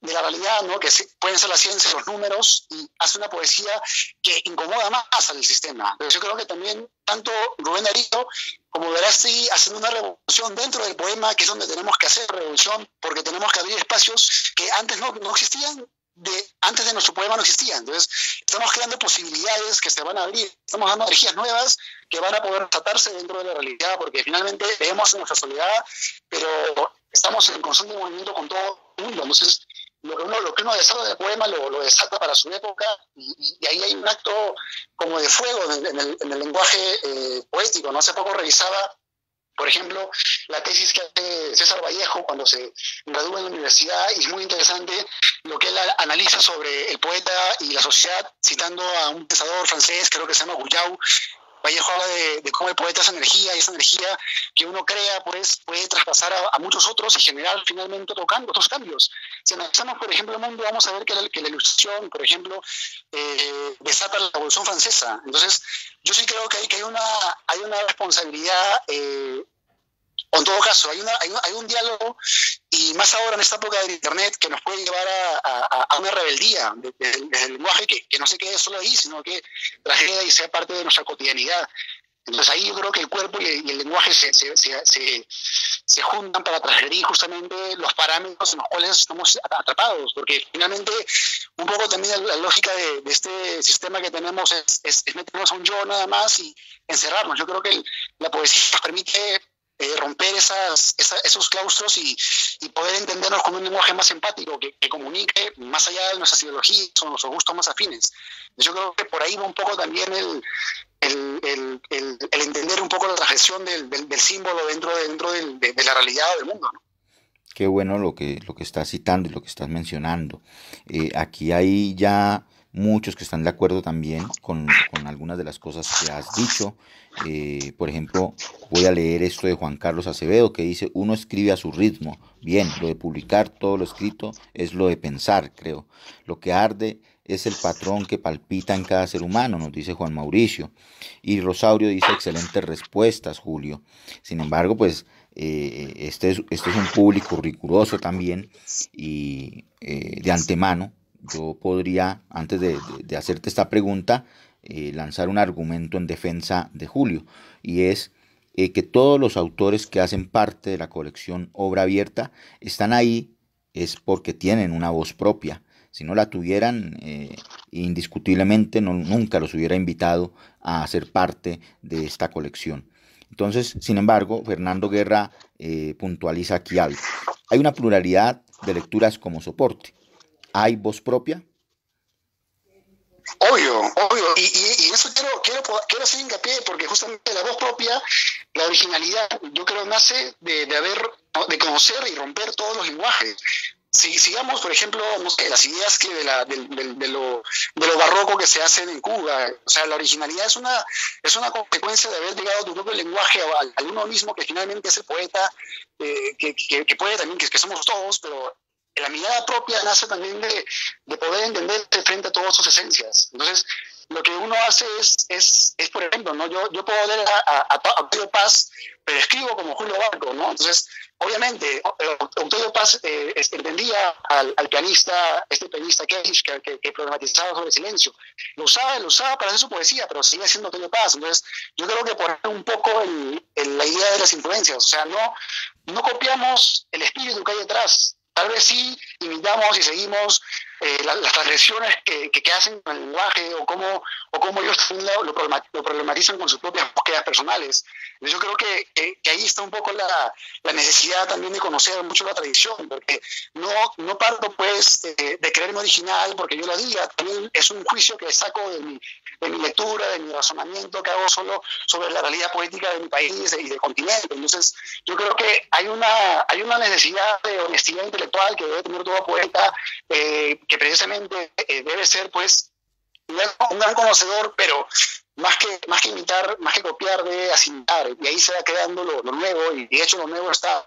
de la realidad, ¿no? que pueden ser la ciencia, los números, y hace una poesía que incomoda más al sistema. Pero yo creo que también tanto Rubén Darío como Verasti hacen una revolución dentro del poema, que es donde tenemos que hacer revolución, porque tenemos que abrir espacios que antes no, no existían, de, antes de nuestro poema no existían. Entonces, estamos creando posibilidades que se van a abrir, estamos dando energías nuevas que van a poder tratarse dentro de la realidad, porque finalmente vemos en nuestra soledad, pero estamos en constante movimiento con todo el mundo. Entonces, lo que uno, lo que uno del poema lo, lo, desata para su época y, ahí hay un acto como de fuego en, el, en lenguaje eh, poético. ¿no? Hace poco revisaba, por ejemplo, la tesis que hace César Vallejo cuando se gradúa en la universidad y es muy interesante lo que él analiza sobre el poeta y la sociedad, citando a un pensador francés, creo que se llama Guyau, Vallejo habla de, cómo el poeta es energía y esa energía que uno crea pues, puede traspasar a, muchos otros y generar finalmente tocando otros cambios. Si analizamos, por ejemplo, el mundo, vamos a ver que la, que la ilustración, por ejemplo, eh, desata la Revolución Francesa. Entonces, yo sí creo que hay, que hay, una, hay una responsabilidad eh, o en todo caso, hay, hay, un diálogo, y más ahora en esta época del Internet, que nos puede llevar a, una rebeldía desde el lenguaje que, no se quede solo ahí, sino que trajera y sea parte de nuestra cotidianidad. Entonces ahí yo creo que el cuerpo y el, lenguaje se, se, se, se, juntan para transgredir justamente los parámetros en los cuales estamos atrapados, porque finalmente un poco también la lógica de, este sistema que tenemos es, es, meternos a un yo nada más y encerrarnos. Yo creo que la poesía nos permite eh, romper esas, esos claustros y, poder entendernos con un lenguaje más empático que, comunique más allá de nuestras ideologías o nuestros gustos más afines. Yo creo que por ahí va un poco también el, el, entender un poco la transgresión del, del, símbolo dentro, dentro de, la realidad del mundo. Qué bueno lo que, lo que estás citando y lo que estás mencionando. Eh, aquí hay ya muchos que están de acuerdo también con, con algunas de las cosas que has dicho. Eh, por ejemplo, voy a leer esto de Juan Carlos Acevedo que dice, uno escribe a su ritmo. Bien, lo de publicar todo lo escrito es lo de pensar, creo. Lo que arde es el patrón que palpita en cada ser humano, nos dice Juan Mauricio. Y Rosaurio dice excelentes respuestas, Julio. Sin embargo, pues eh, este, es, este es un público riguroso también y eh, de antemano yo podría, antes de, hacerte esta pregunta, eh, lanzar un argumento en defensa de Julio, y es eh, que todos los autores que hacen parte de la colección Obra Abierta están ahí es porque tienen una voz propia. Si no la tuvieran, eh, indiscutiblemente no, nunca los hubiera invitado a ser parte de esta colección. Entonces, sin embargo, Fernando Guerra puntualiza aquí algo. Hay una pluralidad de lecturas como soporte ¿Hay voz propia? Obvio, obvio. Y, y, eso quiero, quiero, quiero hacer hincapié porque justamente la voz propia, la originalidad, yo creo nace de, de haber, de conocer y romper todos los lenguajes. Si sigamos, por ejemplo, las ideas que de, la, de, de, lo, de, lo, barroco que se hacen en Cuba, o sea, la originalidad es una, es una consecuencia de haber llegado a tu propio lenguaje al, uno mismo que finalmente es el poeta, eh, que, que, puede también, que, somos todos, pero la mirada propia nace también de, de poder entenderte frente a todas sus esencias. Entonces, lo que uno hace es, es, es por ejemplo, ¿no? yo, yo puedo leer a, a, a, Paz, pero escribo como Julio Barco, ¿no? Entonces, obviamente, Octavio Paz eh, entendía al, al, pianista, este pianista que, que, que, problematizaba sobre el silencio. Lo usaba, lo usaba para hacer su poesía, pero seguía siendo Octavio Paz. Entonces, yo creo que poner un poco el, la idea de las influencias, o sea, no, no copiamos el espíritu que hay detrás, Tal vez sí imitamos y seguimos eh, las transgresiones que, que, hacen con el lenguaje o cómo, o cómo ellos lo, lo, problematizan con sus propias búsquedas personales. Yo creo que, que, ahí está un poco la, la, necesidad también de conocer mucho la tradición, porque no, no parto pues de, de, creerme original porque yo lo diga, también es un juicio que saco de mi, de mi lectura, de mi razonamiento que hago solo sobre la realidad poética de mi país y del continente. Entonces, yo creo que hay una, hay una necesidad de honestidad intelectual que debe tener todo poeta. Eh, que precisamente eh, debe ser pues un gran, conocedor, pero más que, más que imitar, más que copiar, debe asimilar. Y ahí se va creando lo, nuevo, y de hecho lo nuevo está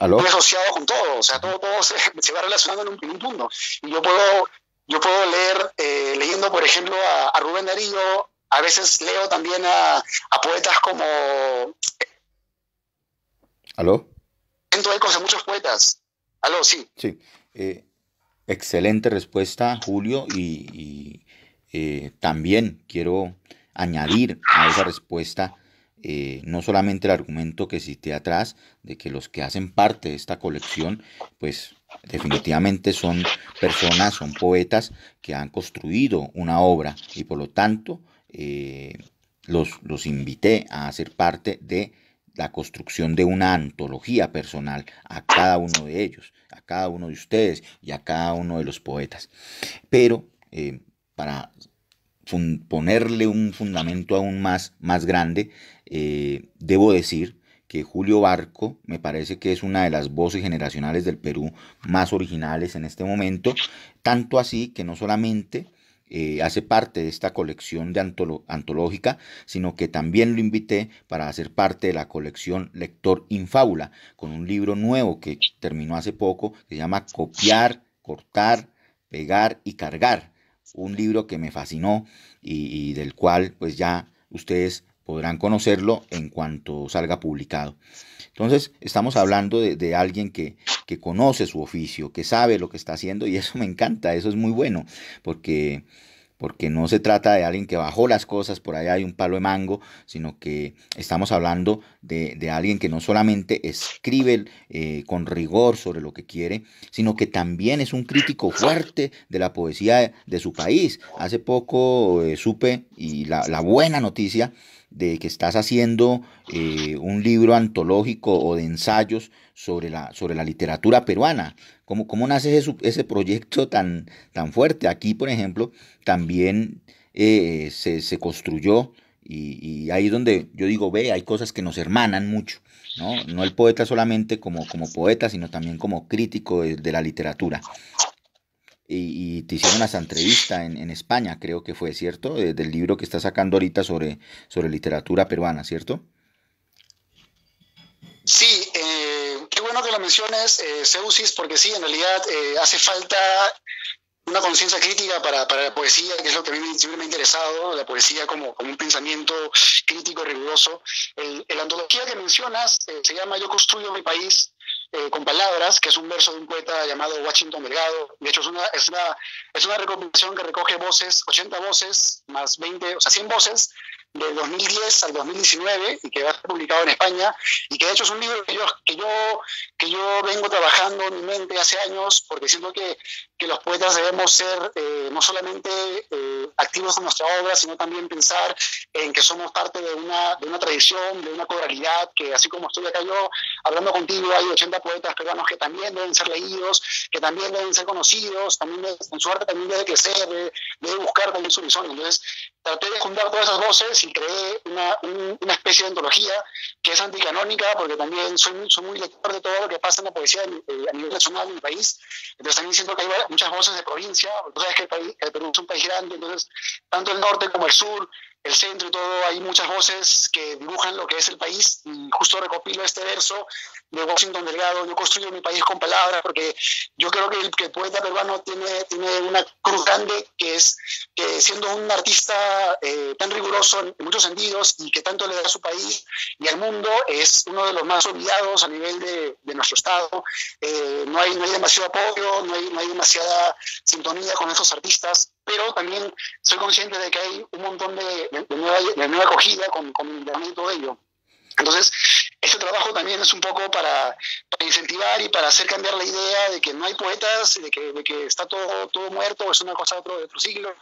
muy asociado con todo, o sea, todo, todo se, va relacionando en un, punto. Y yo puedo, yo puedo leer, eh, leyendo por ejemplo a, Rubén Darío, a veces leo también a, a poetas como... ¿Aló? Ecos de muchos poetas. ¿Aló? Sí. Sí. Eh, excelente respuesta, Julio, y, eh, también quiero añadir a esa respuesta eh, no solamente el argumento que cité atrás de que los que hacen parte de esta colección, pues definitivamente son personas, son poetas que han construido una obra y por lo tanto los, los invité a hacer parte de la construcción de una antología personal a cada uno de ellos, a cada uno de ustedes y a cada uno de los poetas. Pero eh, para ponerle un fundamento aún más, más grande, eh, debo decir que Julio Barco me parece que es una de las voces generacionales del Perú más originales en este momento, tanto así que no solamente eh, hace parte de esta colección de antológica, sino que también lo invité para hacer parte de la colección Lector Infábula, con un libro nuevo que terminó hace poco, que se llama Copiar, Cortar, Pegar y Cargar. Un libro que me fascinó y, y del cual pues ya ustedes podrán conocerlo en cuanto salga publicado. Entonces, estamos hablando de, alguien que, que, conoce su oficio, que sabe lo que está haciendo y eso me encanta, eso es muy bueno, porque, porque no se trata de alguien que bajó las cosas, por allá hay un palo de mango, sino que estamos hablando de, de alguien que no solamente escribe eh, con rigor sobre lo que quiere, sino que también es un crítico fuerte de la poesía de, su país. Hace poco eh, supe, y la, la buena noticia, de que estás haciendo eh, un libro antológico o de ensayos sobre la, sobre la literatura peruana. ¿Cómo, cómo nace ese, ese, proyecto tan, tan fuerte? Aquí, por ejemplo, también eh, se, se, construyó y, ahí donde yo digo, ve, hay cosas que nos hermanan mucho. No, no el poeta solamente como, como poeta, sino también como crítico de la literatura y, te hicieron esa entrevista en, en, España, creo que fue, ¿cierto? del libro que está sacando ahorita sobre, sobre literatura peruana, ¿cierto? Sí, eh, qué bueno que lo menciones, eh, porque sí, en realidad eh, hace falta una conciencia crítica para, para, la poesía, que es lo que a mí siempre me ha interesado, la poesía como, como un pensamiento crítico riguroso. La antología que mencionas eh, se llama Yo construyo mi país, eh, con palabras, que es un verso de un poeta llamado Washington Delgado. De hecho, es una, es una, es una recopilación que recoge voces, 80 voces, más 20, o sea, 100 voces del 2010 al 2019 y que va a ser publicado en España y que de hecho es un libro que yo, que yo, que yo vengo trabajando en mi mente hace años porque siento que, que los poetas debemos ser eh, no solamente eh, activos en nuestra obra, sino también pensar en que somos parte de una, de una tradición, de una coralidad, que así como estoy acá yo hablando contigo, hay 80 poetas peruanos que también deben ser leídos, que también deben ser conocidos, también en su arte también debe crecer, debe, debe buscar también su visión. Entonces, traté de juntar todas esas voces y creé una, una especie de antología que es anticanónica, porque también soy, soy, muy lector de todo lo que pasa en la poesía eh, a nivel nacional en mi país. Entonces también siento que hay muchas voces de provincia, tú sabes que el, país, el Perú es un país grande, entonces tanto el norte como el sur el centro y todo, hay muchas voces que dibujan lo que es el país y justo recopilo este verso de Washington Delgado, yo construyo mi país con palabras porque yo creo que el, que poeta peruano tiene, una cruz grande que es que siendo un artista eh, tan riguroso en, muchos sentidos y que tanto le da a su país y al mundo es uno de los más olvidados a nivel de, de nuestro estado. Eh, no, hay, no hay demasiado apoyo, no hay, no hay demasiada sintonía con esos artistas pero también soy consciente de que hay un montón de, de, nueva, de nueva, acogida con, con internet y todo ello. Entonces, este trabajo también es un poco para, para, incentivar y para hacer cambiar la idea de que no hay poetas, de que, de que está todo, todo muerto, es una cosa de otro, de otro siglo.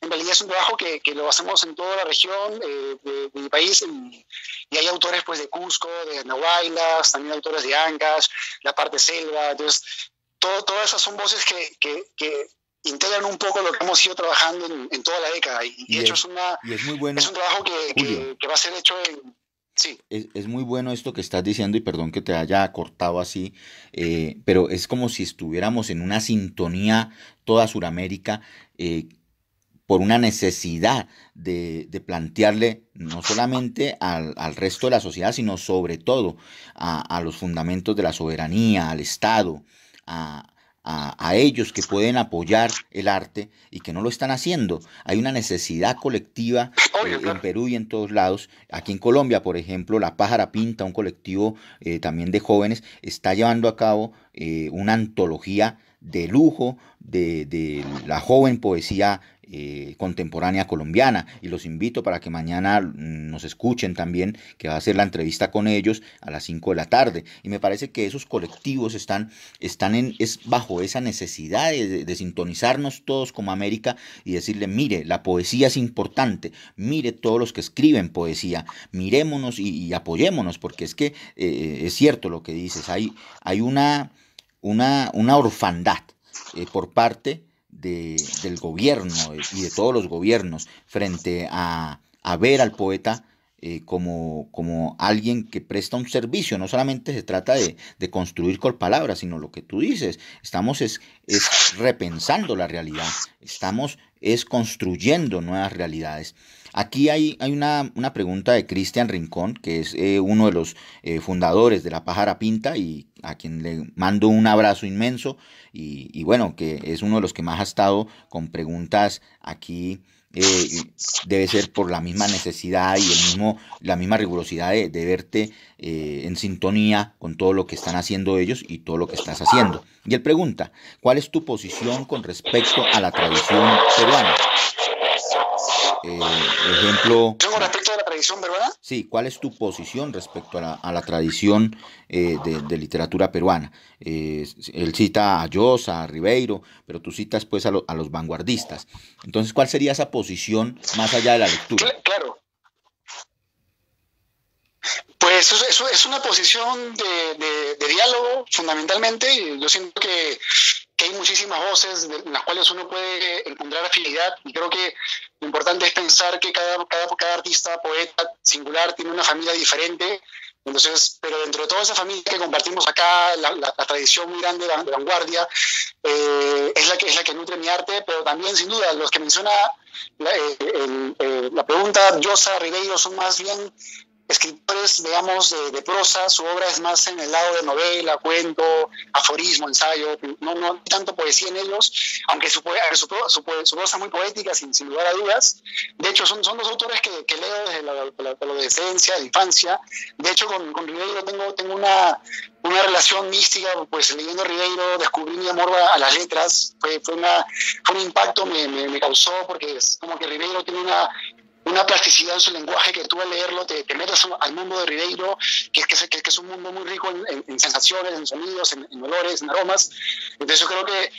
En realidad es un trabajo que, que lo hacemos en toda la región eh, de, de, mi país y, y, hay autores pues, de Cusco, de Nahuaylas, también autores de Ancash, la parte selva. Entonces, todo, todas esas son voces que, que, que integran un poco lo que hemos ido trabajando en, en toda la década. Y, y de hecho es, una, es, muy bueno, es un trabajo que, que, que, va a ser hecho en... Sí. Es, es, muy bueno esto que estás diciendo y perdón que te haya cortado así, eh, pero es como si estuviéramos en una sintonía toda Sudamérica eh, por una necesidad de, de, plantearle no solamente al, al, resto de la sociedad, sino sobre todo a, a los fundamentos de la soberanía, al Estado, a, a, a, ellos que pueden apoyar el arte y que no lo están haciendo. Hay una necesidad colectiva eh, en Perú y en todos lados. Aquí en Colombia, por ejemplo, La Pájara Pinta, un colectivo eh, también de jóvenes, está llevando a cabo eh, una antología de lujo de, de la joven poesía eh, contemporánea colombiana. Y los invito para que mañana nos escuchen también que va a ser la entrevista con ellos a las 5 de la tarde. Y me parece que esos colectivos están, están en, es bajo esa necesidad de, sintonizarnos todos como América y decirle mire la poesía es importante. Mire todos los que escriben poesía. Mirémonos y, y apoyémonos porque es que eh, es cierto lo que dices. Hay, hay una, una, una orfandad eh, por parte de, del gobierno y de todos los gobiernos frente a, a ver al poeta eh, como, como alguien que presta un servicio. No solamente se trata de, de, construir con palabras, sino lo que tú dices. Estamos es, es repensando la realidad. Estamos es construyendo nuevas realidades. Aquí hay, hay una, una, pregunta de Cristian Rincón, que es eh, uno de los eh, fundadores de La Pájara Pinta y a quien le mando un abrazo inmenso y, y, bueno, que es uno de los que más ha estado con preguntas aquí. Eh, debe ser por la misma necesidad y el mismo, la misma rigurosidad de, de verte eh, en sintonía con todo lo que están haciendo ellos y todo lo que estás haciendo. Y él pregunta, ¿cuál es tu posición con respecto a la tradición peruana? Eh, ejemplo. ¿Con respecto a la tradición peruana? Sí, ¿cuál es tu posición respecto a la, a la tradición eh, de, de, literatura peruana? Eh, él cita a Llosa, a Ribeiro, pero tú citas pues a, lo, a, los vanguardistas. Entonces, ¿cuál sería esa posición más allá de la lectura? Claro. Pues eso, eso es una posición de, de, de diálogo, fundamentalmente. Yo siento que que hay muchísimas voces en las cuales uno puede encontrar afinidad y creo que lo importante es pensar que cada, cada, cada artista, poeta singular tiene una familia diferente, entonces, pero dentro de toda esa familia que compartimos acá, la, la, la tradición muy grande de, vanguardia, eh, es, la que, es la que nutre mi arte, pero también, sin duda, los que menciona la, eh, el, eh, la pregunta, Yosa, Ribeiro, son más bien escritores, digamos, de, de, prosa, su obra es más en el lado de novela, cuento, aforismo, ensayo, no, no hay tanto poesía en ellos, aunque su, su, su, su prosa es muy poética, sin, sin, lugar a dudas. De hecho, son, son los autores que, que leo desde la, la, la, adolescencia, la infancia. De hecho, con, con Ribeiro tengo, tengo una, una relación mística, pues leyendo Ribeiro descubrí mi amor a las letras, fue, fue, una, fue un impacto, me, me, me causó, porque es como que Ribeiro tiene una una plasticidad en su lenguaje que tú al leerlo te, te metes al mundo de Ribeiro, que es, que, que, es un mundo muy rico en, sensaciones, en sonidos, en, olores, en aromas. Entonces yo creo que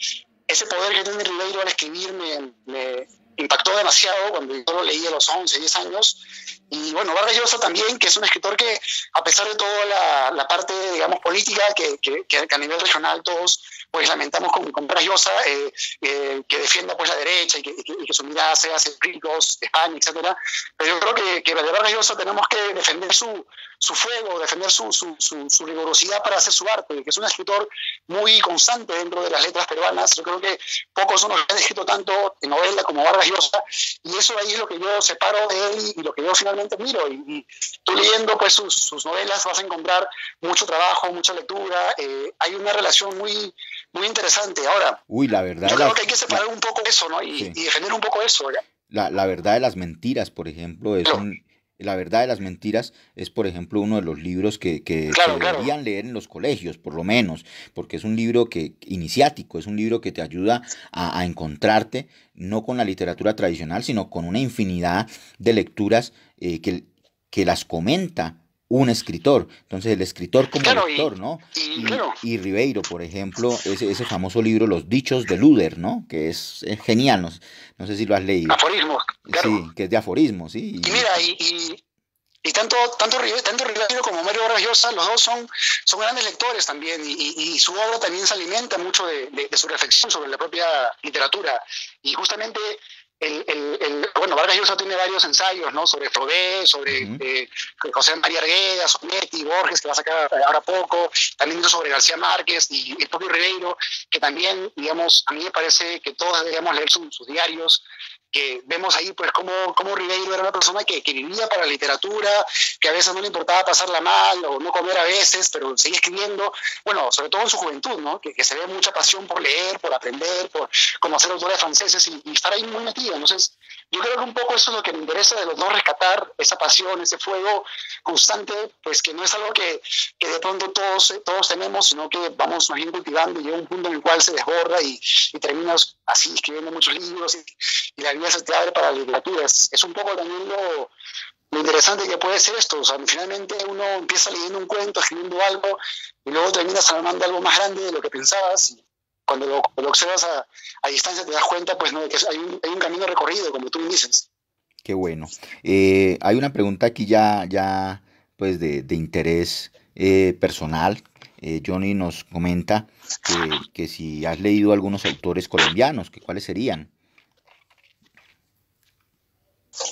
ese poder que tiene Ribeiro al escribir me, impactó demasiado cuando yo lo leí a los 11, 10 años. Y bueno, Vargas Llosa también, que es un escritor que, a pesar de toda la, la parte, digamos, política, que, que, que, a nivel regional todos pues lamentamos con, con eh, eh, que defienda pues la derecha y que, que, su mirada sea hacia ricos, España, etcétera. Pero yo creo que, que de verdad Llosa tenemos que defender su, su fuego, defender su, su, su, rigurosidad para hacer su arte, que es un escritor muy constante dentro de las letras peruanas. Yo creo que pocos son los que han escrito tanto en novela como Vargas Llosa, y eso ahí es lo que yo separo de él y, lo que yo finalmente miro. Y, tú leyendo pues sus, sus, novelas vas a encontrar mucho trabajo, mucha lectura, eh, hay una relación muy muy interesante. Ahora, Uy, la verdad yo creo que hay que separar un poco eso, ¿no? Y, defender un poco eso. La, la, verdad de las mentiras, por ejemplo, es un, la verdad de las mentiras es, por ejemplo, uno de los libros que, que, deberían leer en los colegios, por lo menos, porque es un libro que iniciático, es un libro que te ayuda a, a encontrarte no con la literatura tradicional, sino con una infinidad de lecturas eh, que, que las comenta un escritor. Entonces, el escritor como lector, ¿no? Y, Ribeiro, por ejemplo, ese, ese famoso libro, Los Dichos de Luder, ¿no? Que es, genial, no, sé si lo has leído. Aforismos, claro. Sí, que es de aforismos, sí. Y, mira, y, y, tanto, tanto, tanto Ribeiro como Mario Vargas Llosa, los dos son, son grandes lectores también, y, su obra también se alimenta mucho de, de su reflexión sobre la propia literatura. Y justamente el, el, bueno, Vargas Llosa tiene varios ensayos, ¿no? Sobre Frodé, sobre eh, José María Argueda, Sonetti, Borges, que va a sacar ahora poco, también sobre García Márquez y el propio Ribeiro, que también, digamos, a mí me parece que todos deberíamos leer sus diarios, que vemos ahí pues cómo, cómo Ribeiro era una persona que, que, vivía para la literatura, que a veces no le importaba pasarla mal o no comer a veces, pero seguía escribiendo, bueno, sobre todo en su juventud, ¿no? Que, que se ve mucha pasión por leer, por aprender, por conocer autores franceses y, y, estar ahí muy metido. Entonces, yo creo que un poco eso es lo que me interesa de los dos, rescatar esa pasión, ese fuego constante, pues que no es algo que, que de pronto todos, todos tenemos, sino que vamos más bien cultivando y llega un punto en el cual se desborda y, terminas así escribiendo muchos libros y, la vida se te abre para la literatura. Es, un poco también lo, lo interesante que puede ser esto. O sea, finalmente uno empieza leyendo un cuento, escribiendo algo y luego terminas armando algo más grande de lo que pensabas. Y, cuando lo, observas a, a, distancia te das cuenta pues no que hay un, hay un camino recorrido como tú dices qué bueno eh, hay una pregunta aquí ya ya pues de, de interés eh, personal eh, Johnny nos comenta que, que, si has leído algunos autores colombianos que cuáles serían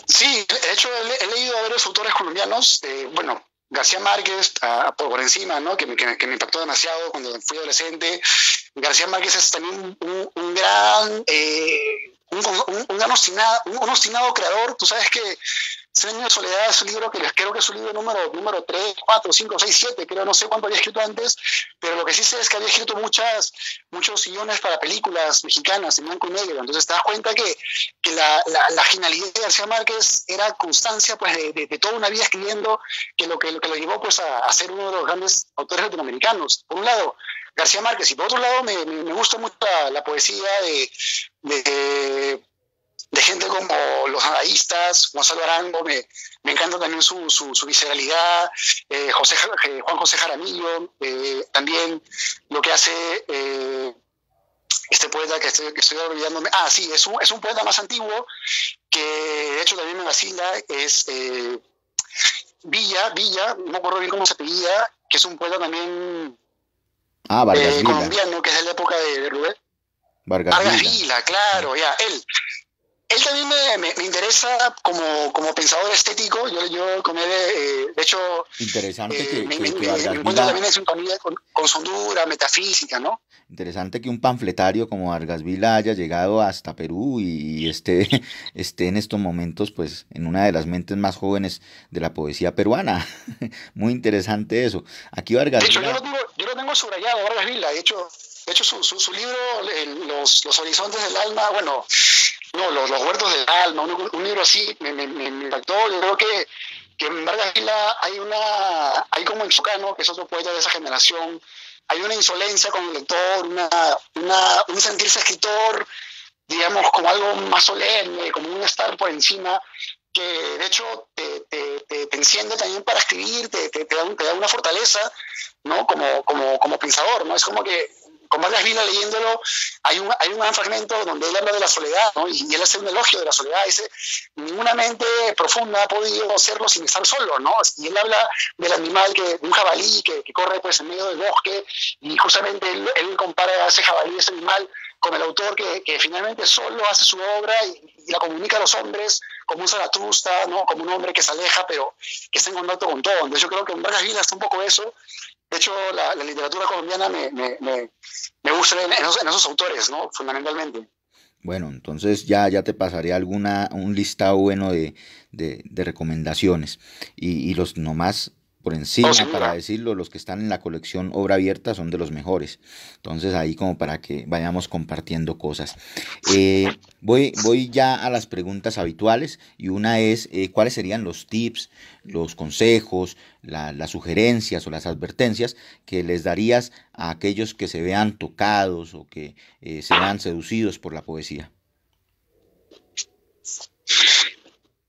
Sí, de hecho he, he leído a varios autores colombianos. Bueno, García Márquez por encima, ¿no? Que me, que, me, impactó demasiado cuando fui adolescente. García Márquez es también un, un gran, eh, un, un, un, gran obstinado, un, obstinado creador. Tú sabes que Sueño de Soledad es un libro que creo que es un libro número, número 3, 4, 5, 6, 7, creo, no sé cuánto había escrito antes, pero lo que sí sé es que había escrito muchas, muchos sillones para películas mexicanas en blanco y negro. Entonces te das cuenta que, que la, la, la, genialidad de García Márquez era constancia pues, de, de, de, toda una vida escribiendo, que lo que lo, que lo llevó pues, a, a, ser uno de los grandes autores latinoamericanos. Por un lado, García Márquez, y por otro lado, me, gusta mucho la, poesía de, de gente como los analistas, Gonzalo Arango, me, me encanta también su, su, visceralidad, eh, José, eh, Juan José Jaramillo, eh, también lo que hace este poeta que estoy, que estoy olvidándome, ah, sí, es un, es un poeta más antiguo que de hecho también me vacila, es Villa, Villa, no me acuerdo bien cómo se apellida, que es un poeta también ah, Vargas colombiano, que es de la época de, de Rubén. Vargas, Vargas Vila. Vila, claro, ya, él él también me, me, me, interesa como, como pensador estético. Yo, yo con él, eh, de hecho, Interesante eh, que, me, que, Vila- también en sintonía con, con su hondura metafísica, ¿no? Interesante que un panfletario como Vargas Vila haya llegado hasta Perú y esté, <laughs> esté en estos momentos pues en una de las mentes más jóvenes de la poesía peruana. <laughs> Muy interesante eso. Aquí Vargas De hecho, yo Vila, lo tengo, yo lo tengo subrayado, Vargas Vila. De hecho, de hecho su, su, su libro, los, los Horizontes del Alma, bueno, no, los, los Huertos del Alma, un, un libro así, me, me, me impactó. Yo creo que, que en Vargas Vila hay una, hay como en Chocano, que es otro poeta de esa generación, hay una insolencia con el lector, una, una, un sentirse escritor, digamos, como algo más solemne, como un estar por encima, que de hecho te, te, enciende también para escribir, te, te, da, da, una fortaleza, ¿no? Como, como, como pensador, ¿no? Es como que con Vargas Vila leyéndolo, hay un, hay un gran fragmento donde él habla de la soledad, ¿no? y, él hace un elogio de la soledad, dice, ninguna mente profunda ha podido hacerlo sin estar solo, ¿no? Y él habla del animal, que, de un jabalí que, que corre pues en medio del bosque, y justamente él, él compara a ese jabalí, ese animal, con el autor que, que finalmente solo hace su obra y, la comunica a los hombres como un Zaratusta, ¿no? como un hombre que se aleja, pero que está en contacto con todo. Entonces yo creo que en Vargas Vila está un poco eso, de hecho, la, literatura colombiana me, me, me, gusta en esos, autores, ¿no? Fundamentalmente. Bueno, entonces ya, ya te pasaré alguna, un listado bueno de, de, de recomendaciones. Y, y, los nomás por encima, para decirlo, los que están en la colección Obra Abierta son de los mejores. Entonces ahí como para que vayamos compartiendo cosas. Eh, voy, voy ya a las preguntas habituales y una es eh, cuáles serían los tips, los consejos, las sugerencias o las advertencias que les darías a aquellos que se vean tocados o que eh, se vean seducidos por la poesía.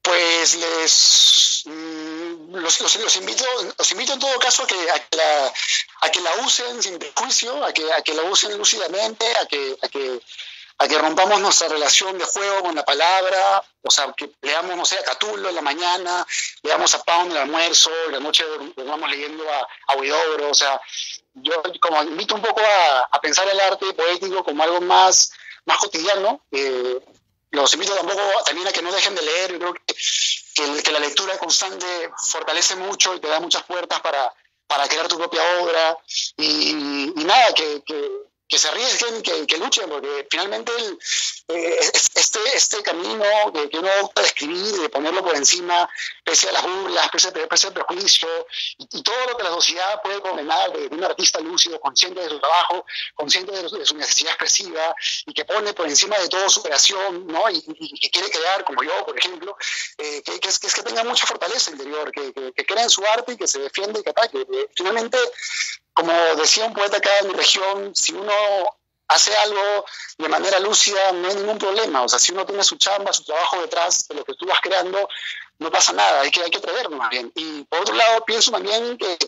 Pues les mm, los, los, invito, los invito en todo caso a que, a que, la, a que la usen sin prejuicio, a que, a que la usen lúcidamente, a que, a que, a que rompamos nuestra relación de juego con la palabra, o sea, que leamos, no sé, a Catulo en la mañana, leamos a Pau en el almuerzo, y la noche vamos leyendo a, a Huidobro, o sea, yo como invito un poco a, a, pensar el arte poético como algo más, más cotidiano, eh, los invito tampoco también a que no dejen de leer. Yo creo que, que, la lectura constante fortalece mucho y te da muchas puertas para, para crear tu propia obra. Y, y nada, que, que se arriesguen, que, que, luchen, porque finalmente el, eh, este, este camino que, que uno opta de escribir, de ponerlo por encima, pese a las burlas, pese, pese al prejuicio, y, todo lo que la sociedad puede condenar de, un artista lúcido, consciente de su trabajo, consciente de, su necesidad expresiva, y que pone por encima de todo su creación, ¿no? y, que quiere crear, como yo, por ejemplo, eh, que, que, que, es, que tenga mucha fortaleza interior, que, que, crea en su arte y que se defiende y que ataque. Finalmente, como decía un poeta acá en mi región, si uno hace algo de manera lúcida, no hay ningún problema. O sea, si uno tiene su chamba, su trabajo detrás de lo que tú vas creando, no pasa nada, hay que, hay que atrevernos más bien. Y por otro lado, pienso también que,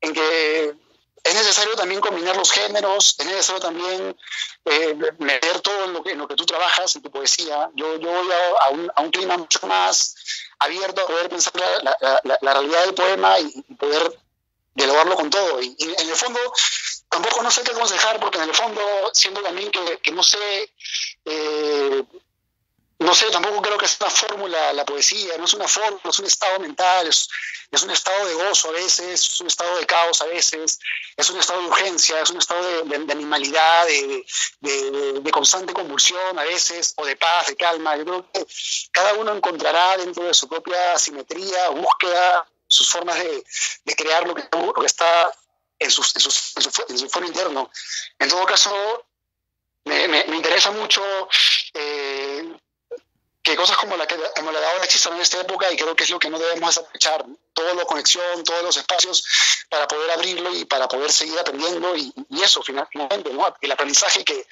en que es necesario también combinar los géneros, es necesario también eh, meter todo en lo, que, en lo que tú trabajas, en tu poesía. Yo, yo voy a, un, a un clima mucho más abierto a poder pensar la, la, la, realidad del poema y poder dialogarlo con todo. Y, en el fondo, tampoco no sé qué aconsejar, porque en el fondo siento también que, que no sé, eh, no sé, tampoco creo que sea una fórmula la poesía, no es una fórmula, es un estado mental, es, es, un estado de gozo a veces, es un estado de caos a veces, es un estado de urgencia, es un estado de, de, animalidad, de, de, constante convulsión a veces, o de paz, de calma. Yo creo que cada uno encontrará dentro de su propia simetría, búsqueda, sus formas de, de crear lo que, lo que está en, sus, en, sus, en, su, foro interno. En todo caso, me, me, me interesa mucho eh, que cosas como la que como la de ahora existan en esta época y creo que es lo que no debemos desaprovechar, toda la conexión, todos los espacios para poder abrirlo y para poder seguir aprendiendo y, y eso finalmente, ¿no? el aprendizaje que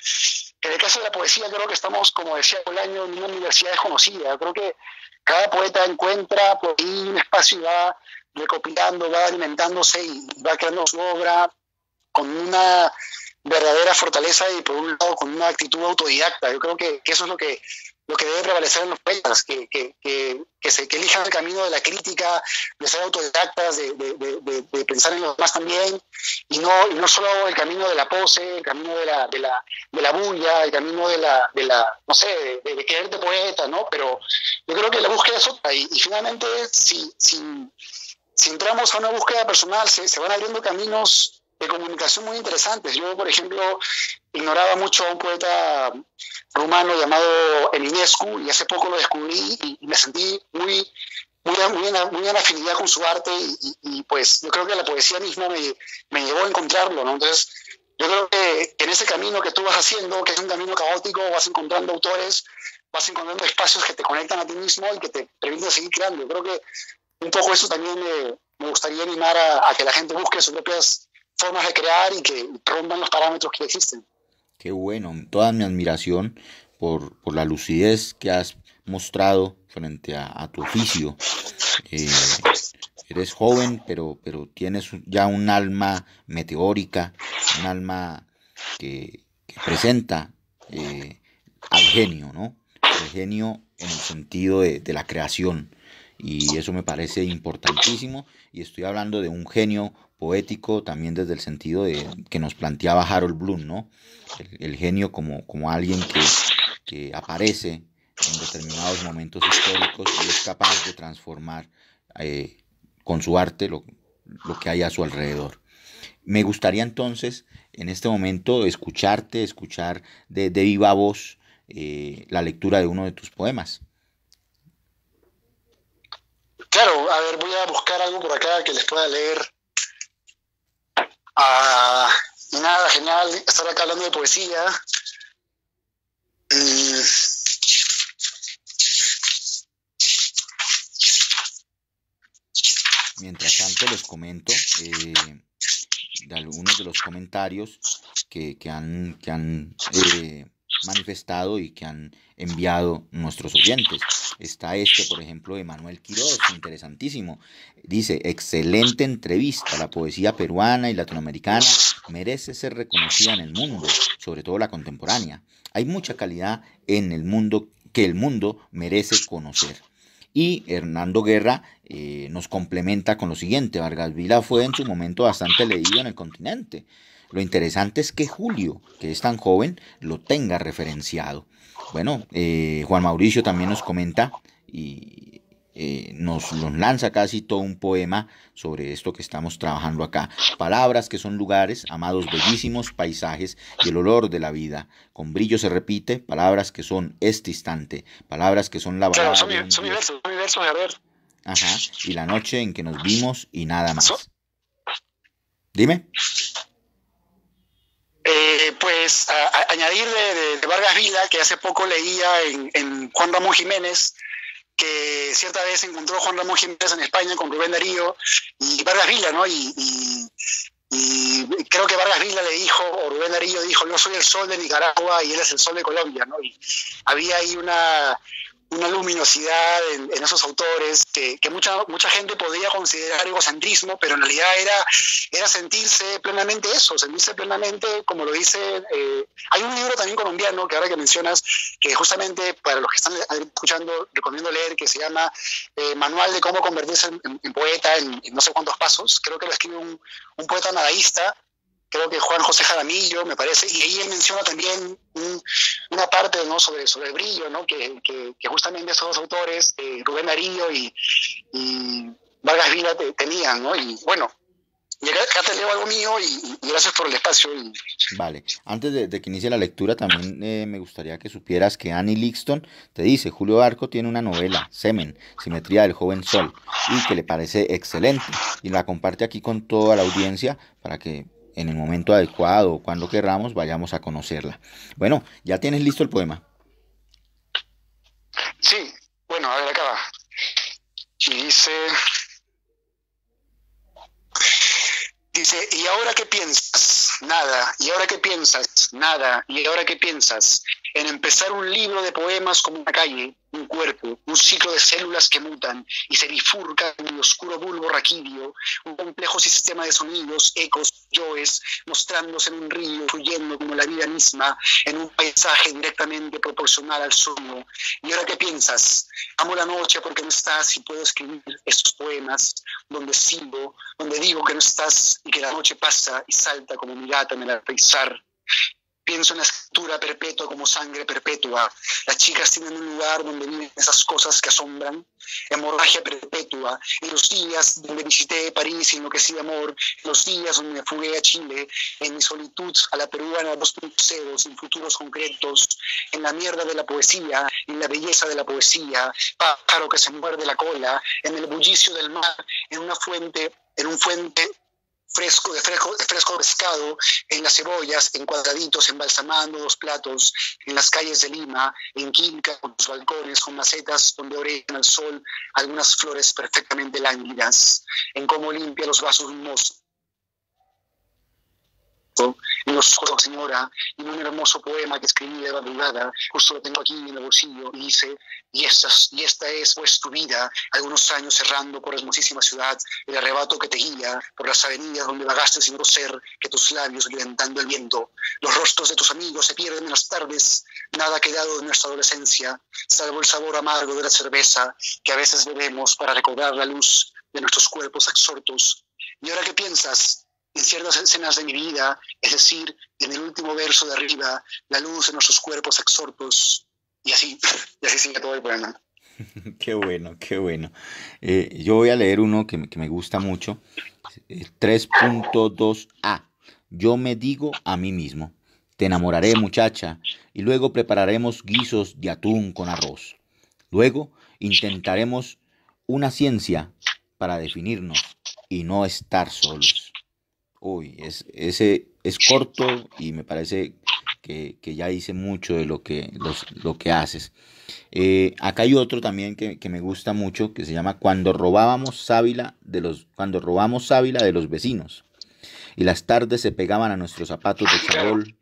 en el caso de la poesía creo que estamos, como decía año en una universidad desconocida, creo que cada poeta encuentra por ahí un espacio y va recopilando, va alimentándose y va creando su obra con una verdadera fortaleza y por un lado con una actitud autodidacta. Yo creo que eso es lo que lo que debe prevalecer en los poetas, que, que, que, se, que elijan el camino de la crítica, de ser autodidactas, de, de, de, pensar en los demás también, y no, y no solo el camino de la pose, el camino de la, de la, de la bulla, el camino de la, de la no sé, de, quererte poeta, ¿no? Pero yo creo que la búsqueda es otra, y, y finalmente si, si, si, entramos a una búsqueda personal, se, se van abriendo caminos de comunicación muy interesantes. Yo, por ejemplo, ignoraba mucho a un poeta rumano llamado Eminescu y hace poco lo descubrí y, me sentí muy, muy, muy, en, afinidad con su arte y, pues yo creo que la poesía misma me, me llevó a encontrarlo, ¿no? Entonces, yo creo que en ese camino que tú vas haciendo, que es un camino caótico, vas encontrando autores, vas encontrando espacios que te conectan a ti mismo y que te permiten seguir creando. Yo creo que un poco eso también me, me gustaría animar a, a, que la gente busque sus propias formas de crear y que rompan los parámetros que existen. Qué bueno, toda mi admiración por, por la lucidez que has mostrado frente a, tu oficio. Eh, eres joven, pero, pero tienes ya un alma meteórica, un alma que, presenta eh, al genio, ¿no? El genio en el sentido de, de la creación. Y eso me parece importantísimo. Y estoy hablando de un genio poético también desde el sentido de que nos planteaba Harold Bloom, ¿no? El, genio como, como alguien que, que, aparece en determinados momentos históricos y es capaz de transformar eh, con su arte lo, lo, que hay a su alrededor. Me gustaría entonces en este momento escucharte, escuchar de, de viva voz eh, la lectura de uno de tus poemas. Claro, a ver, voy a buscar algo por acá que les pueda leer Ah, nada, genial estar acá hablando de poesía. Mm. Mientras tanto les comento eh, de algunos de los comentarios que, han, que han eh, manifestado y que han enviado nuestros oyentes. Está este, por ejemplo, de Manuel Quiroz, interesantísimo. Dice, excelente entrevista, la poesía peruana y latinoamericana merece ser reconocida en el mundo, sobre todo la contemporánea. Hay mucha calidad en el mundo que el mundo merece conocer. Y Hernando Guerra eh, nos complementa con lo siguiente, Vargas Vila fue en su momento bastante leído en el continente. Lo interesante es que Julio, que es tan joven, lo tenga referenciado. Bueno, eh, Juan Mauricio también nos comenta y eh, nos, nos, lanza casi todo un poema sobre esto que estamos trabajando acá. Palabras que son lugares, amados bellísimos paisajes y el olor de la vida. Con brillo se repite, palabras que son este instante, palabras que son la balada. son, mi, son mi verso, son mi verso. Ajá, y la noche en que nos vimos y nada más. Dime. Eh, pues añadir de, Vargas Vila, que hace poco leía en, Juan Ramón Jiménez, que cierta vez encontró Juan Ramón Jiménez en España con Rubén Darío y Vargas Vila, ¿no? Y, creo que Vargas Vila le dijo, o Rubén Darío dijo, yo soy el sol de Nicaragua y él es el sol de Colombia, ¿no? Y había ahí una, una luminosidad en, esos autores que, mucha, mucha gente podría considerar egocentrismo, pero en realidad era, era sentirse plenamente eso, sentirse plenamente, como lo dice, eh, hay un libro también colombiano que ahora que mencionas, que justamente para los que están escuchando recomiendo leer, que se llama eh, Manual de cómo convertirse en, poeta en, no sé cuántos pasos, creo que lo escribe un, un poeta nadaísta, creo que Juan José Jaramillo, me parece, y ahí él menciona también una parte ¿no? sobre, sobre el brillo, ¿no? que, que, justamente esos dos autores, eh, Rubén Darío y, Vargas Vila, tenían, ¿no? y bueno, y acá, te leo algo mío y, gracias por el espacio. Vale, antes de, que inicie la lectura también eh, me gustaría que supieras que Annie Lixton te dice, Julio Arco tiene una novela, Semen, Simetría del Joven Sol, y que le parece excelente y la comparte aquí con toda la audiencia para que en el momento adecuado cuando querramos vayamos a conocerla. Bueno, ¿ya tienes listo el poema? Sí, bueno, a ver acá. Y dice... Dice, ¿y ahora qué piensas? Nada. ¿Y ahora qué piensas? Nada. ¿Y ahora qué piensas? En empezar un libro de poemas como una calle, un cuerpo, un ciclo de células que mutan y se bifurcan en el oscuro bulbo raquídeo, un complejo sistema de sonidos, ecos, yoes, mostrándose en un río, fluyendo como la vida misma, en un paisaje directamente proporcional al sueño. ¿Y ahora qué piensas? Amo la noche porque no estás y puedo escribir estos poemas donde sigo, donde digo que no estás y que la noche pasa y salta como mi gata en el aterrizar pienso en la escritura perpetua como sangre perpetua. Las chicas tienen un lugar donde viven esas cosas que asombran. Hemorragia perpetua. En los días donde visité París y enloquecí de amor. En los días donde me fugué a Chile. En mi solitud a la peruana 2.0, sin futuros concretos. En la mierda de la poesía. En la belleza de la poesía. Pájaro que se muerde la cola. En el bullicio del mar. En una fuente en un fuente fresco, de fresco, de fresco pescado, en las cebollas, en cuadraditos, embalsamando los platos, en las calles de Lima, en Quinca, con los balcones, con macetas donde orean al sol algunas flores perfectamente lánguidas, en cómo limpia los vasos un en los ojos, señora, y un hermoso poema que escribí de madrugada, justo lo tengo aquí en el bolsillo, y dice, y esta, y esta es pues tu vida, algunos años cerrando por hermosísima ciudad, el arrebato que te guía, por las avenidas donde vagaste sin conocer que tus labios levantando el viento, los rostros de tus amigos se pierden en las tardes, nada ha quedado de nuestra adolescencia, salvo el sabor amargo de la cerveza que a veces bebemos para recobrar la luz de nuestros cuerpos absortos. ¿Y ahora qué piensas? En ciertas escenas de mi vida, es decir, en el último verso de arriba, la luz de nuestros cuerpos exhortos, y así, <laughs> y así sigue todo el poema. <laughs> qué bueno, qué bueno. Eh, yo voy a leer uno que, que me gusta mucho, 3.2a. Yo me digo a mí mismo, te enamoraré muchacha, y luego prepararemos guisos de atún con arroz. Luego intentaremos una ciencia para definirnos y no estar solos. Uy, es, ese es corto y me parece que, ya dice mucho de lo que, lo que haces. Eh, acá hay otro también que, me gusta mucho que se llama Cuando robábamos sábila de los, cuando robamos sábila de los vecinos. Y las tardes se pegaban a nuestros zapatos de charol.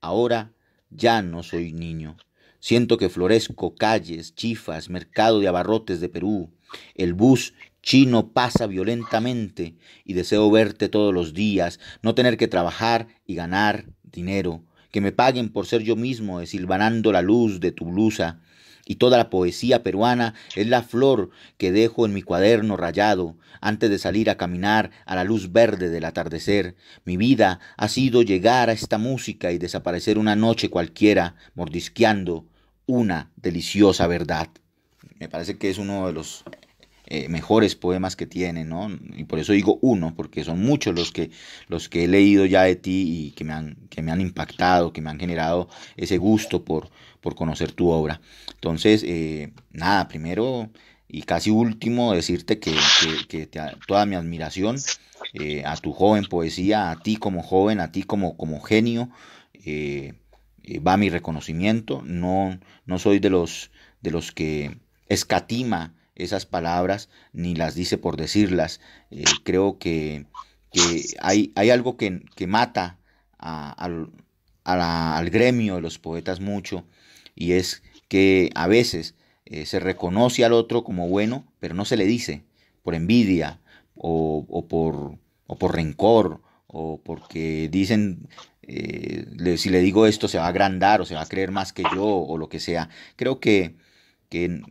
Ahora ya no soy niño. Siento que florezco calles, chifas, mercado de abarrotes de Perú. El bus chino pasa violentamente y deseo verte todos los días, no tener que trabajar y ganar dinero, que me paguen por ser yo mismo, desilvanando la luz de tu blusa. Y toda la poesía peruana es la flor que dejo en mi cuaderno rayado antes de salir a caminar a la luz verde del atardecer. Mi vida ha sido llegar a esta música y desaparecer una noche cualquiera, mordisqueando una deliciosa verdad. Me parece que es uno de los eh, mejores poemas que tiene, ¿no? Y por eso digo uno, porque son muchos los que, los que he leído ya de ti y que me han, que me han impactado, que me han generado ese gusto por, por conocer tu obra. Entonces, eh, nada, primero y casi último, decirte que, que, toda mi admiración eh, a tu joven poesía, a ti como joven, a ti como, como genio, va mi reconocimiento. No, no soy de los, de los que escatima esas palabras ni las dice por decirlas. Eh, creo que, hay, hay, algo que, mata al, gremio de los poetas mucho y es que a veces eh, se reconoce al otro como bueno, pero no se le dice por envidia o, por, o por rencor o porque dicen eh, si le digo esto se va a agrandar o se va a creer más que yo o lo que sea. Creo que, que,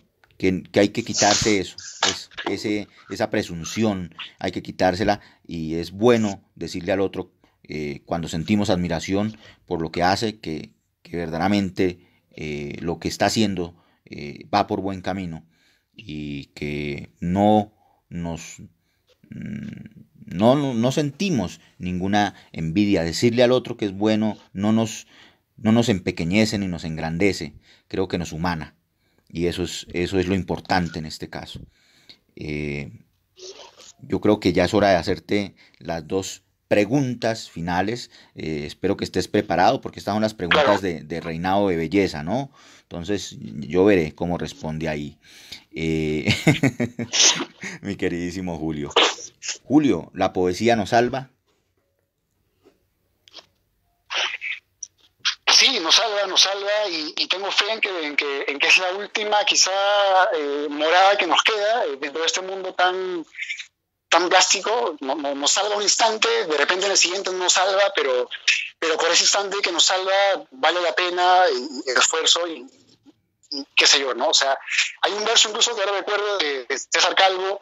que, hay que quitarse eso, ese, esa presunción, hay que quitársela y es bueno decirle al otro eh, cuando sentimos admiración por lo que hace, que, verdaderamente eh, lo que está haciendo eh, va por buen camino y que no nos... Mm, no, no, sentimos ninguna envidia. Decirle al otro que es bueno no nos, no nos empequeñece ni nos engrandece, creo que nos humana. Y eso es, eso es lo importante en este caso. Eh, yo creo que ya es hora de hacerte las dos preguntas finales. Eh, espero que estés preparado porque estas son las preguntas de, reinado de belleza, ¿no? Entonces yo veré cómo responde ahí. Eh, <laughs> mi queridísimo Julio. Julio, ¿la poesía nos salva? sí, nos salva, salva y, tengo fe en que, en que, en, que, es la última quizá eh, morada que nos queda eh, dentro de este mundo tan, tan plástico. No, nos salva un instante, de repente en el siguiente no nos salva, pero, pero por ese instante que nos salva vale la pena el esfuerzo y, qué sé yo, ¿no? O sea, hay un verso incluso que ahora recuerdo de César Calvo,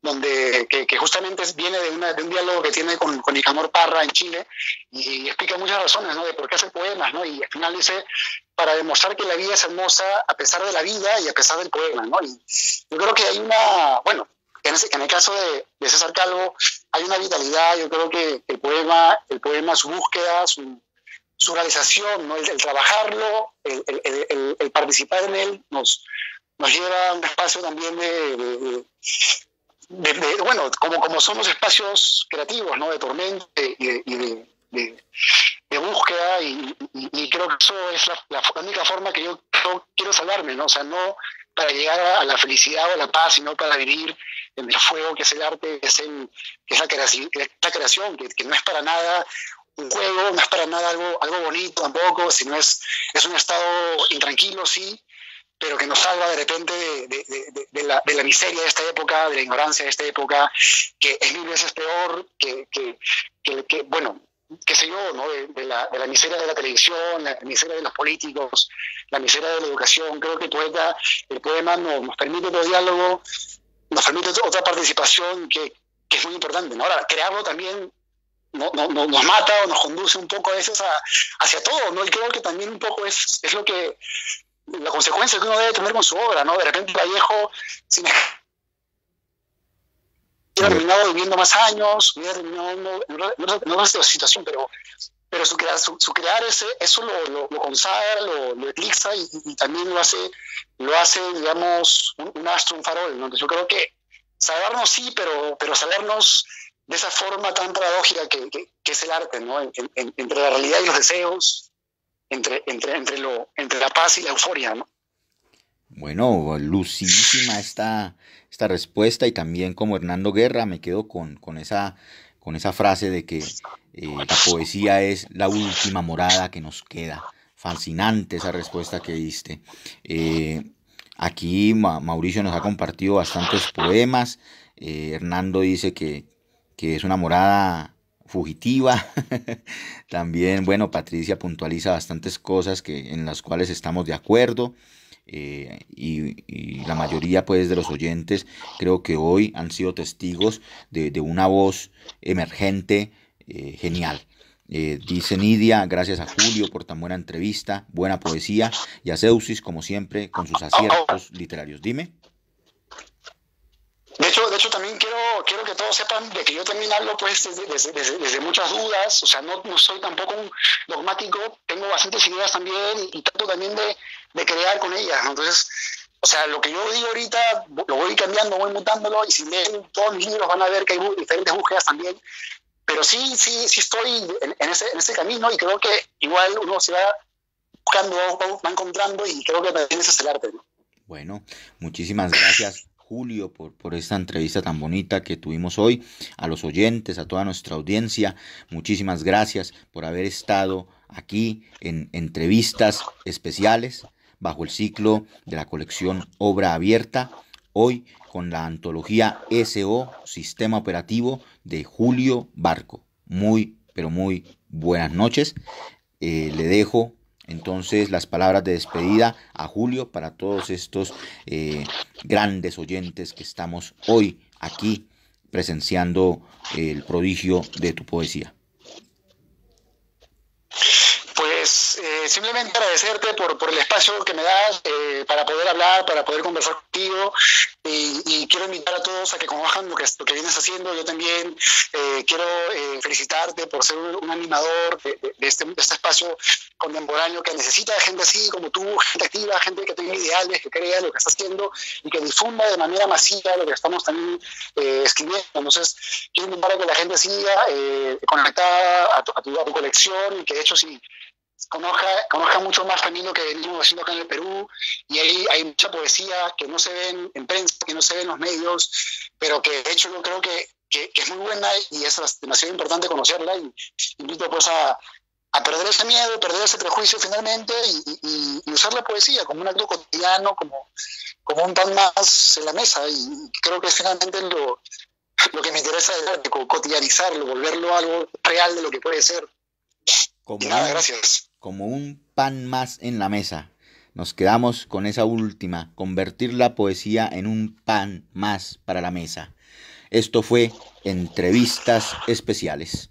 donde, que, justamente viene de, una, de, un diálogo que tiene con, con Nicanor Parra en Chile y, explica muchas razones ¿no? de por qué hace poemas, ¿no? y al final dice, para demostrar que la vida es hermosa a pesar de la vida y a pesar del poema. ¿no? Y yo creo que hay una, bueno, en, ese, en el caso de, de, César Calvo hay una vitalidad, yo creo que el poema, el poema su búsqueda, su, su realización, ¿no? el, trabajarlo, el, el, el, participar en él, nos, nos lleva a un espacio también de bueno, como, como somos espacios creativos, ¿no? De tormenta y de, de, búsqueda y, creo que eso es la, única forma que yo, quiero salvarme, ¿no? O sea, no para llegar a la felicidad o a la paz, sino para vivir en el fuego que es el arte, que es, el, que es, la, creación, que, que, no es para nada un juego, no es para nada algo, algo bonito tampoco, sino es, es un estado intranquilo, sí, pero que nos salva de repente de, la, de, la, miseria de esta época, de la ignorancia de esta época, que es mil veces peor, que, que, que bueno, qué sé yo, ¿no? de, la, de, la, miseria de la televisión, la miseria de los políticos, la miseria de la educación. Creo que el poeta, el poema nos, nos permite otro diálogo, nos permite otra participación que, que es muy importante. ¿no? Ahora, crearlo también no, no, nos mata o nos conduce un poco a veces hacia todo, ¿no? Y creo que también un poco es, es lo que la consecuencia que uno debe tener con su obra, ¿no? De repente Vallejo, sin hubiera terminado viviendo más años, hubiera terminado no, no, no, situación, pero, pero su, crear, su, crear ese, eso lo, lo, consagra, lo, lo eclipsa y, también lo hace, lo hace digamos, un, astro, un farol. ¿no? Yo creo que salvarnos sí, pero, pero salvarnos de esa forma tan paradójica que, que, es el arte, ¿no? entre la realidad y los deseos, entre, entre, entre, lo, entre la paz y la euforia, ¿no? Bueno, lucidísima esta, esta respuesta y también como Hernando Guerra me quedo con, con, esa, con esa frase de que eh, la poesía es la última morada que nos queda. Fascinante esa respuesta que diste. Eh, aquí Mauricio nos ha compartido bastantes poemas. Eh, Hernando dice que, que es una morada fugitiva. <laughs> También, bueno, Patricia puntualiza bastantes cosas que, en las cuales estamos de acuerdo. Eh, y, la mayoría pues de los oyentes creo que hoy han sido testigos de, una voz emergente eh, genial. Eh, dice Nidia, gracias a Julio por tan buena entrevista, buena poesía y a Zeusis como siempre con sus aciertos literarios. Dime. De hecho, de hecho también quiero, quiero que todos sepan de que yo también hablo pues desde, desde, muchas dudas, o sea, no, no, soy tampoco un dogmático, tengo bastantes ideas también y, trato también de, de, crear con ellas. Entonces, o sea, lo que yo digo ahorita lo voy cambiando, voy mutándolo y si leen todos mis libros van a ver que hay diferentes búsquedas también. Pero sí, sí, sí estoy en, ese, en ese camino y creo que igual uno se va buscando, va encontrando y creo que también ese es el arte. Bueno, muchísimas gracias Julio, por, por, esta entrevista tan bonita que tuvimos hoy, a los oyentes, a toda nuestra audiencia. Muchísimas gracias por haber estado aquí en entrevistas especiales bajo el ciclo de la colección Obra Abierta, hoy con la antología SO, Sistema Operativo de Julio Barco. Muy, pero muy buenas noches. Eh, le dejo entonces, las palabras de despedida a Julio para todos estos eh, grandes oyentes que estamos hoy aquí presenciando el prodigio de tu poesía. Pues eh, simplemente agradecerte por, el espacio que me das eh, para poder hablar, para poder conversar contigo y, quiero invitar a todos a que conozcan lo que, vienes haciendo. Yo también eh, quiero felicitarte por ser un, animador de, este, de, este, espacio contemporáneo que necesita gente así como tú, gente activa, gente que tenga ideales, que crea lo que está haciendo y que difunda de manera masiva lo que estamos también escribiendo. Entonces, quiero invitar a que la gente siga conectada a tu, a tu colección y que de hecho si conozca, conozca mucho más camino que venimos haciendo acá en el Perú. Y ahí hay mucha poesía que no se ve en prensa, que no se ve en los medios, pero que de hecho yo creo que, que, es muy buena y es demasiado importante conocerla y invito pues a, a perder ese miedo, perder ese prejuicio finalmente y, y, usar la poesía como un acto cotidiano, como, como un pan más en la mesa. Y creo que es finalmente lo, lo que me interesa de cotidianizarlo, volverlo algo real de lo que puede ser. Como gracias como un pan más en la mesa. Nos quedamos con esa última, convertir la poesía en un pan más para la mesa. Esto fue Entrevistas Especiales.